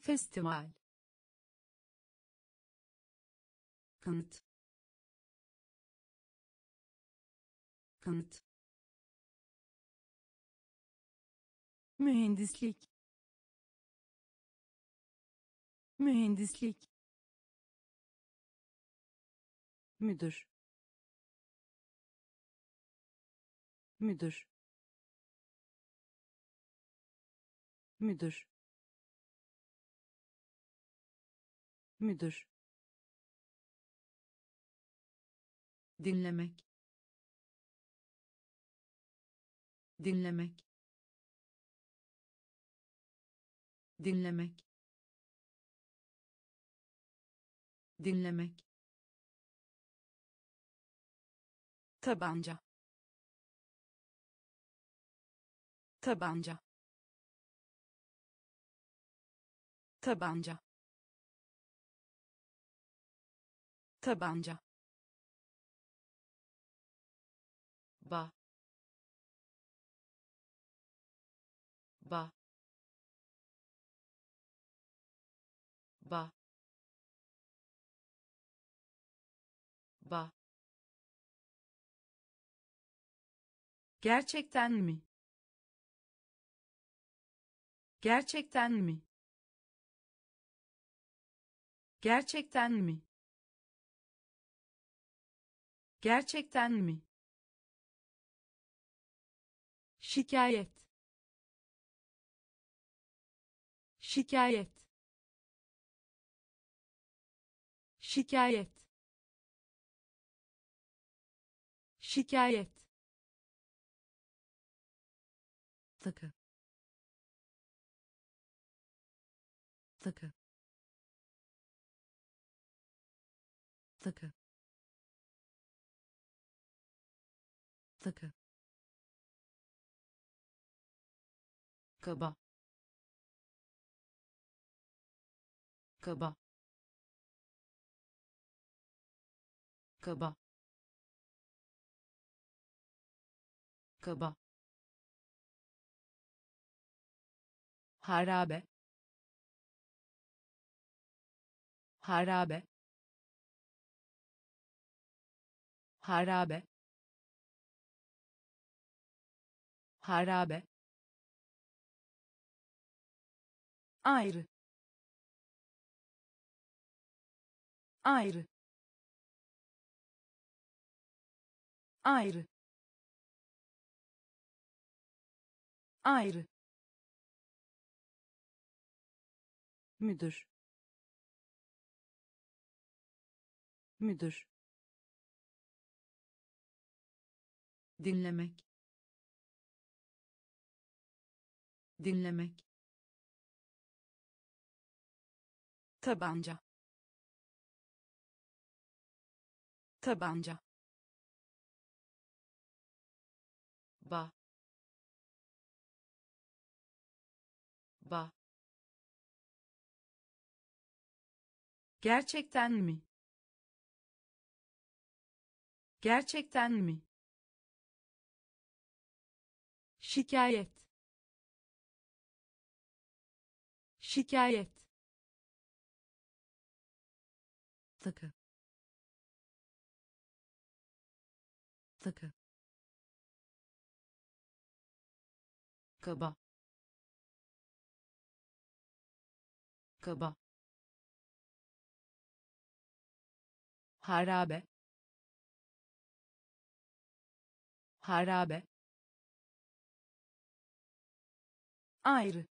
Festival. Kanıt. Kanıt. Mühendislik. Mühendislik. Müdür. Müdür müdür? Müdür. Dinlemek. Dinlemek. Dinlemek. Dinlemek. Tabanca. Tabanca tabanca. Tabanca. Ba. Ba. Ba. Ba. Gerçekten mi? Gerçekten mi gerçekten mi? Gerçekten mi? Şikayet. Şikayet. Şikayet. Şikayet. Takı takı takı takı kaba. Kaba. Kaba. Kaba. Harabe. Harabe harabe. Harabe. Ayrı. Ayrı. Ayrı. Ayrı. Müdür. Müdür dinlemek. Dinlemek. Tabanca. Tabanca. Ba. Ba. Gerçekten mi? Gerçekten mi şikayet. Şikayet. Takı. Takı. Kaba. Kaba. Harabe. Harabe ayrı.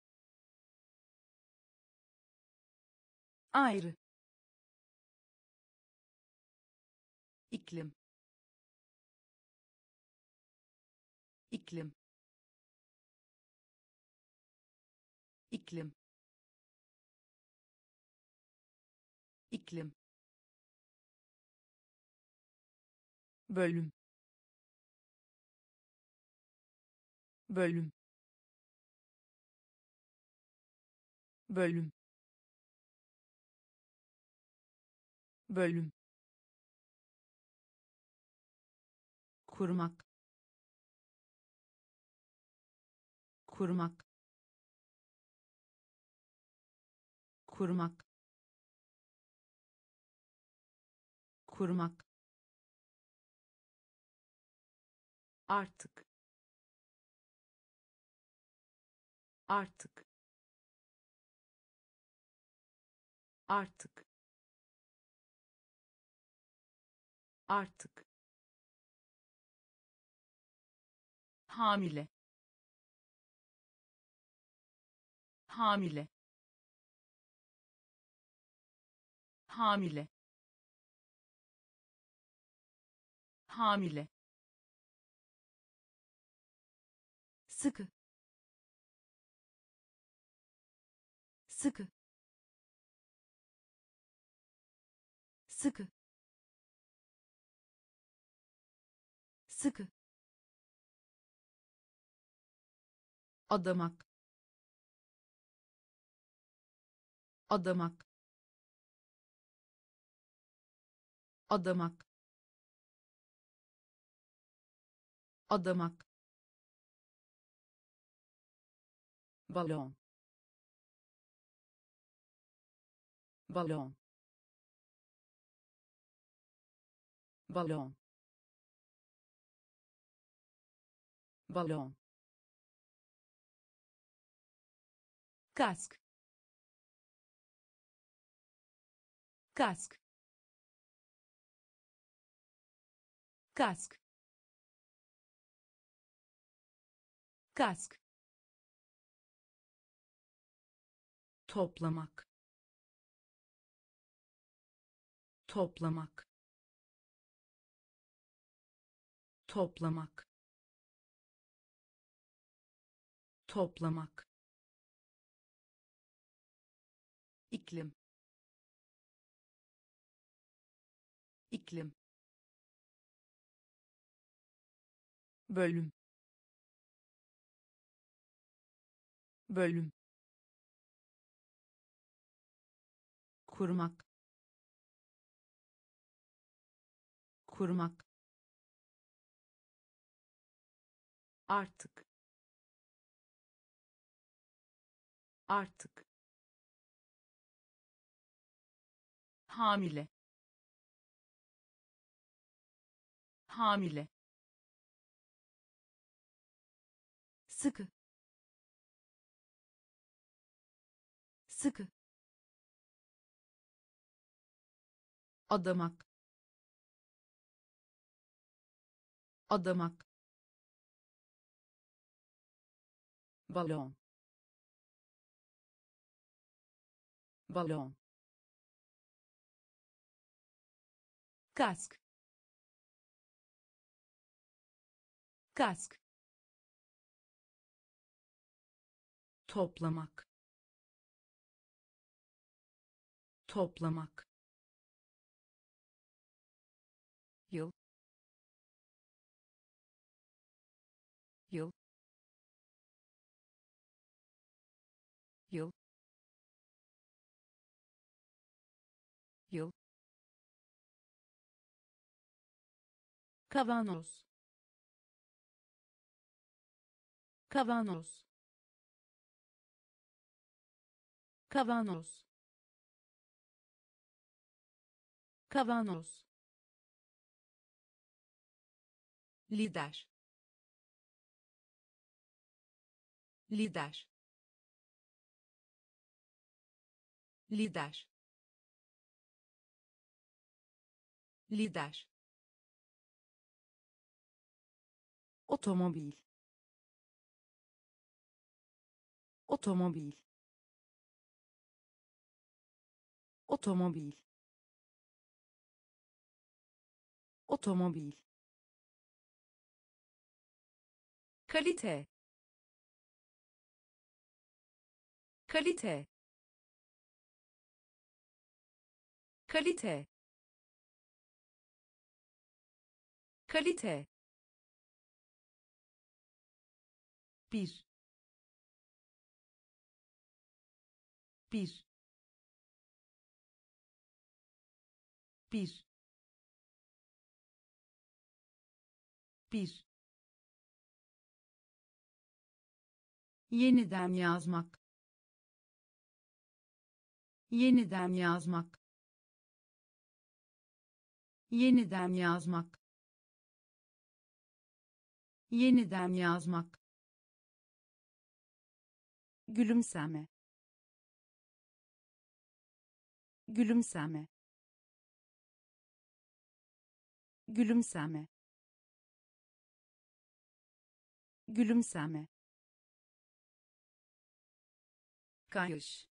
Ayrı. İklim. İklim. İklim. İklim. Bölüm. Bölüm bölüm. Bölüm. Kurmak. Kurmak. Kurmak. Kurmak. Artık. Artık artık. Artık. Hamile. Hamile. Hamile. Hamile. Sıkı. Sıkı sıkı. Sıkı. Adamak. Adamak. Adamak. Adamak. Balon. Balon balon. Balon. Kask. Kask. Kask. Kask. Toplamak. Toplamak toplamak. Toplamak. İklim. İklim. Bölüm. Bölüm. Kurmak. Kurmak artık. Artık. Hamile. Hamile. Sıkı. Sıkı. Adamak. Adamak balon. Balon. Kask. Kask. Toplamak. Toplamak. Yıl. Yıl yıl. Yıl. Kavanoz. Kavanoz. Kavanoz. Kavanoz. Lider. Lider lider. Lider. Otomobil. Otomobil. Otomobil. Otomobil. Kalite. Kalite kalite. Kalite. Bir. Bir. Bir. Bir. Yeniden yazmak. Yeniden yazmak yeniden yazmak. Yeniden yazmak. Gülümseme. Gülümseme. Gülümseme. Gülümseme. Kayış.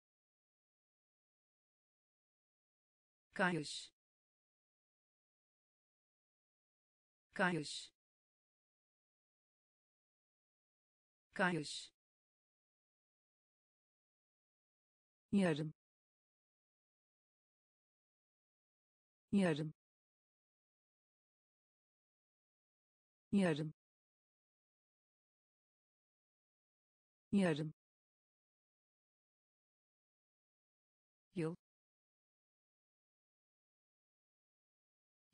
Kayış kayış. Kayış. Yarım. Yarım. Yarım. Yarım. Yıl.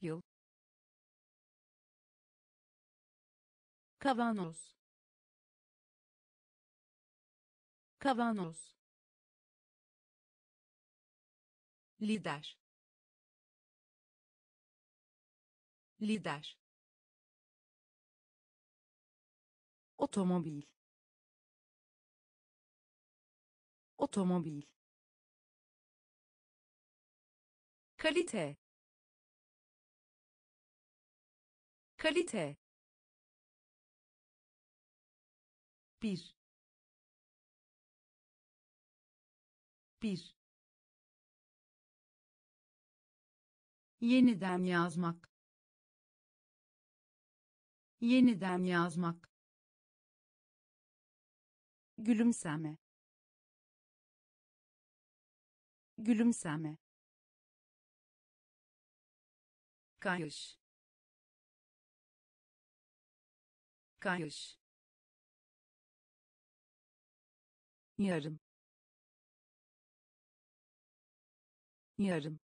Yıl kavanoz. Kavanoz. Lider. Lider. Otomobil. Otomobil. Kalite. Kalite bir. Bir. Yeniden yazmak. Yeniden yazmak. Gülümseme. Gülümseme. Kayış. Kayış yarım. Yarım